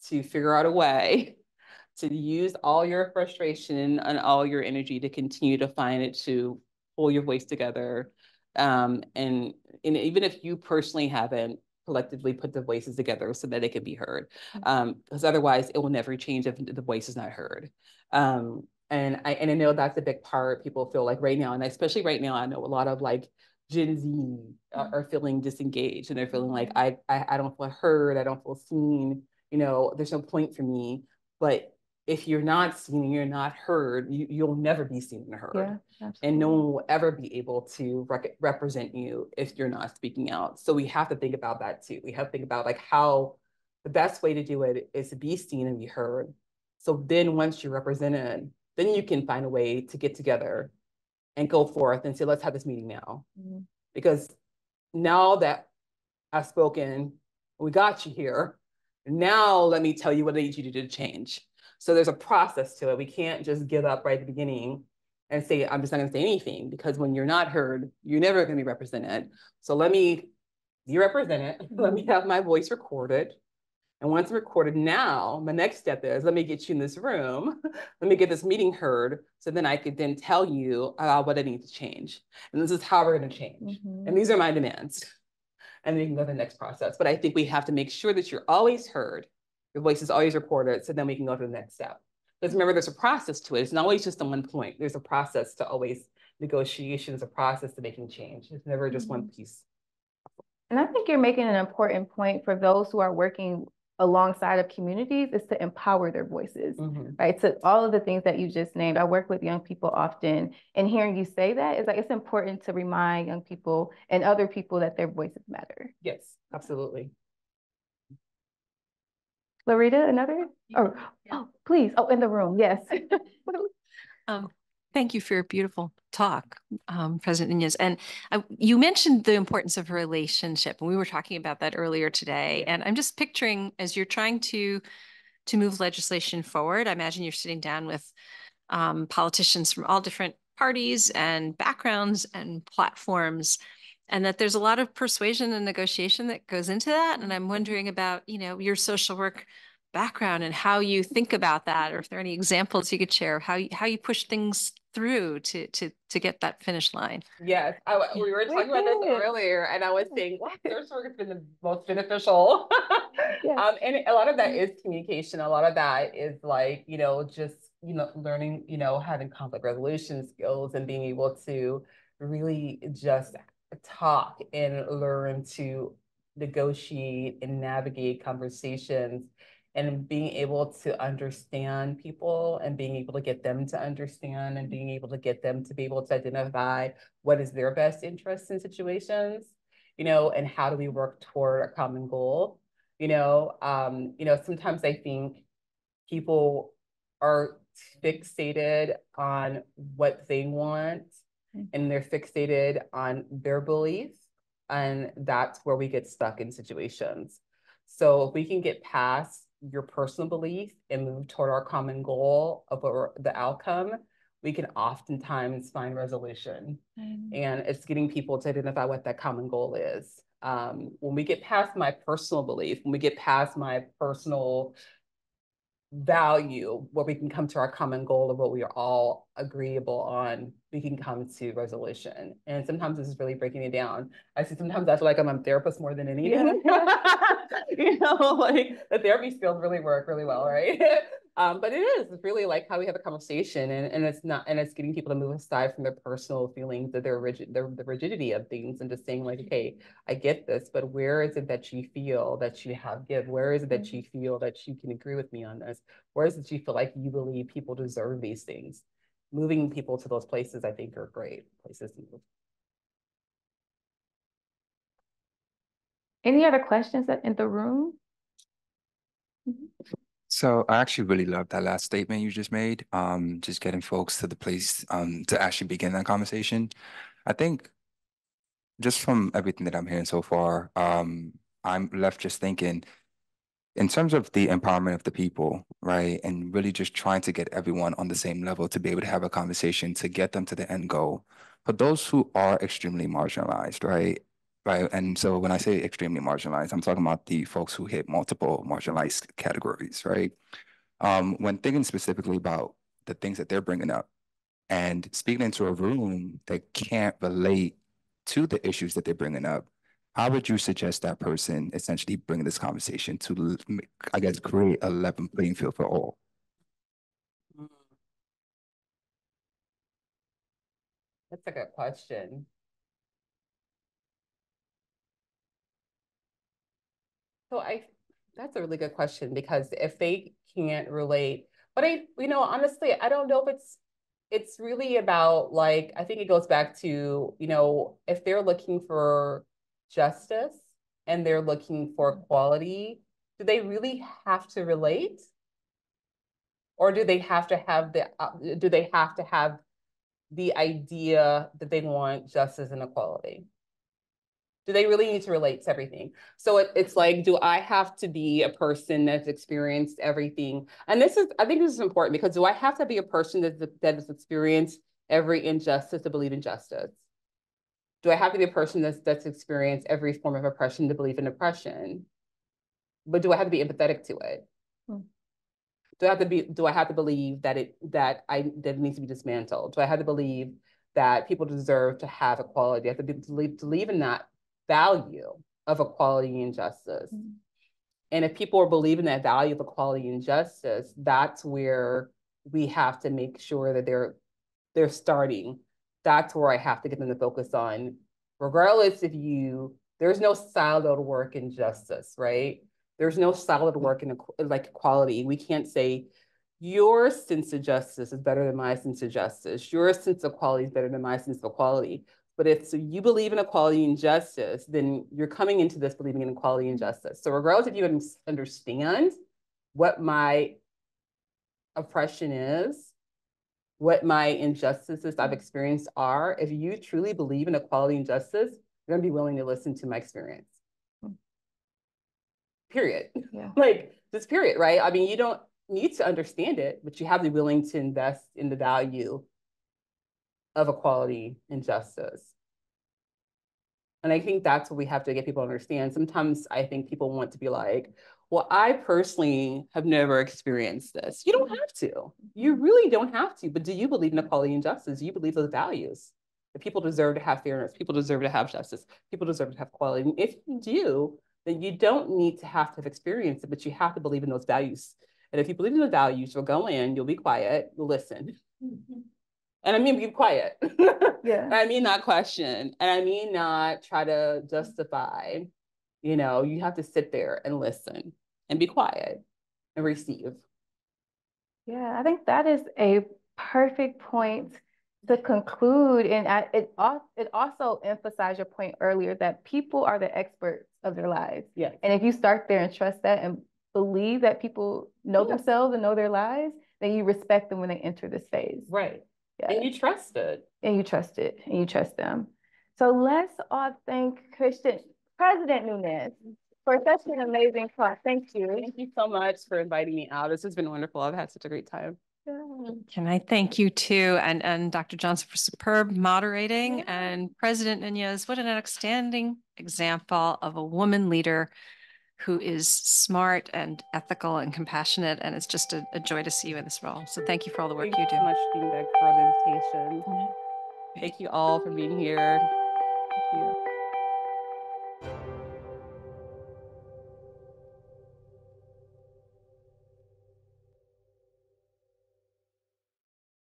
to figure out a way to use all your frustration and all your energy to continue to find it to pull your voice together. Um, and, and even if you personally haven't collectively put the voices together so that it can be heard. Mm-hmm. Um, because otherwise it will never change if the voice is not heard. Um, and I and I know that's a big part people feel like right now, and especially right now, I know a lot of like Gen Z are, are feeling disengaged and they're feeling like mm-hmm. I, I I don't feel heard, I don't feel seen, you know, there's no point for me. But if you're not seen and you're not heard, you, you'll never be seen and heard. Yeah, and no one will ever be able to rec- represent you if you're not speaking out. So we have to think about that too. We have to think about like how the best way to do it is to be seen and be heard. So then once you're represented, then you can find a way to get together and go forth and say, let's have this meeting now. Mm-hmm. Because now that I've spoken, we got you here. Now let me tell you what I need you to do to change. So there's a process to it. We can't just give up right at the beginning and say, I'm just not gonna say anything because when you're not heard, you're never gonna be represented. So let me be represented. Let me have my voice recorded. And once recorded now, my next step is let me get you in this room. let me get this meeting heard. So then I could then tell you uh, what I need to change. And this is how we're going to change. Mm -hmm. And these are my demands. And then you can go to the next process. But I think we have to make sure that you're always heard. Your voice is always recorded. So then we can go to the next step. Because remember, there's a process to it. It's not always just on one point. There's a process to always negotiation. There's a process to making change. It's never just mm -hmm. one mm-hmm. piece. And I think you're making an important point for those who are working alongside of communities is to empower their voices, mm-hmm. right? So all of the things that you just named, I work with young people often, and hearing you say that is like it's important to remind young people and other people that their voices matter. Yes, absolutely. Loretta, another? Oh, oh, please. Oh, in the room. Yes. um, thank you for your beautiful talk, um, President Nunes. And uh, you mentioned the importance of relationship, and we were talking about that earlier today. And I'm just picturing as you're trying to to move legislation forward, I imagine you're sitting down with um, politicians from all different parties and backgrounds and platforms and that there's a lot of persuasion and negotiation that goes into that and i'm wondering about you know your social work background and how you think about that or if there are any examples you could share of how you, how you push things through to to to get that finish line. Yes. I, we were talking about this earlier and i was saying social work has been the most beneficial. Yes. um, and a lot of that is communication. A lot of that is like you know just you know learning you know having conflict resolution skills and being able to really just talk and learn to negotiate and navigate conversations and being able to understand people and being able to get them to understand and being able to get them to be able to identify what is their best interest in situations you know and how do we work toward a common goal you know um you know sometimes i think people are fixated on what they want mm. and they're fixated on their beliefs and that's where we get stuck in situations so if we can get past your personal belief and move toward our common goal of the outcome, we can oftentimes find resolution. Mm. And it's getting people to identify what that common goal is. Um, when we get past my personal belief, when we get past my personal value where we can come to our common goal of what we are all agreeable on we can come to resolution and sometimes this is really breaking it down i see sometimes i feel like i'm a therapist more than anything yeah. you know like the therapy skills really work really well right Um, but it is really like how we have a conversation and, and it's not and it's getting people to move aside from their personal feelings that they're rigid their, the rigidity of things and just saying like, okay, I get this, but where is it that you feel that you have give? Where is it that you feel that you can agree with me on this? Where is it that you feel like you believe people deserve these things? Moving people to those places, I think, are great places to move. Any other questions that in the room? So I actually really love that last statement you just made. Um, just getting folks to the place um to actually begin that conversation. I think just from everything that I'm hearing so far, um, I'm left just thinking in terms of the empowerment of the people, right, and really just trying to get everyone on the same level to be able to have a conversation to get them to the end goal. For those who are extremely marginalized, right, right, and so when I say extremely marginalized, I'm talking about the folks who hit multiple marginalized categories, right. Um, when thinking specifically about the things that they're bringing up and speaking into a room that can't relate to the issues that they're bringing up, how would you suggest that person essentially bring this conversation to, I guess, create a level playing field for all? That's a good question. So I, that's a really good question because if they can't relate, but I, you know, honestly, I don't know if it's, it's really about like, I think it goes back to, you know, if they're looking for justice and they're looking for equality, do they really have to relate? Or do they have to have the, uh, do they have to have the idea that they want justice and equality? Do they really need to relate to everything? So it, it's like, do I have to be a person that's experienced everything? And this is, I think this is important because do I have to be a person that, that has experienced every injustice to believe in justice? Do I have to be a person that's, that's experienced every form of oppression to believe in oppression? But do I have to be empathetic to it? Hmm. Do I have to be, do I have to believe that it, that I, that it needs to be dismantled? Do I have to believe that people deserve to have equality? I have to be, to believe, to believe in that value of equality and justice. Mm -hmm. And if people are believing that value of equality and justice, that's where we have to make sure that they're they're starting that's where I have to get them to focus on, regardless if you, there's no siloed work in justice, right? There's no solid work in like equality. We can't say your sense of justice is better than my sense of justice. Your sense of equality is better than my sense of equality. But if you believe in equality and justice, then you're coming into this believing in equality and justice. So regardless if you understand what my oppression is, what my injustices I've experienced are, if you truly believe in equality and justice, you're gonna be willing to listen to my experience. Hmm. Period. Yeah. like this period, right? I mean, you don't need to understand it, but you have to be willing to invest in the value of equality and justice. And I think that's what we have to get people to understand. Sometimes I think people want to be like, well, I personally have never experienced this. You don't have to. You really don't have to. But do you believe in equality and justice? Do you believe those values? That people deserve to have fairness, people deserve to have justice, people deserve to have equality. And if you do, then you don't need to have to have experienced it, but you have to believe in those values. And if you believe in the values, you'll go in, you'll be quiet, you'll listen. Mm-hmm. And I mean be quiet. yeah. And I mean not question. And I mean not try to justify. You know, you have to sit there and listen and be quiet and receive. Yeah, I think that is a perfect point to conclude. And I, it, it also emphasized your point earlier that people are the experts of their lives. Yeah. And if you start there and trust that and believe that people know yeah. themselves and know their lives, then you respect them when they enter this phase. Right. Yeah. And you trust it. And you trust it and you trust them. So let's all thank Christian President Nunes for such an amazing class. Thank you. Thank you so much for inviting me out. This has been wonderful. I've had such a great time. Can I thank you too, and and Dr. Johnson for superb moderating, yeah. and President Nunes, what an outstanding example of a woman leader who is smart and ethical and compassionate, and it's just a, a joy to see you in this role. So thank you for all the work thank you do. Thank you so much, Dean for the invitation. Mm -hmm. Thank you all for being here. Thank you.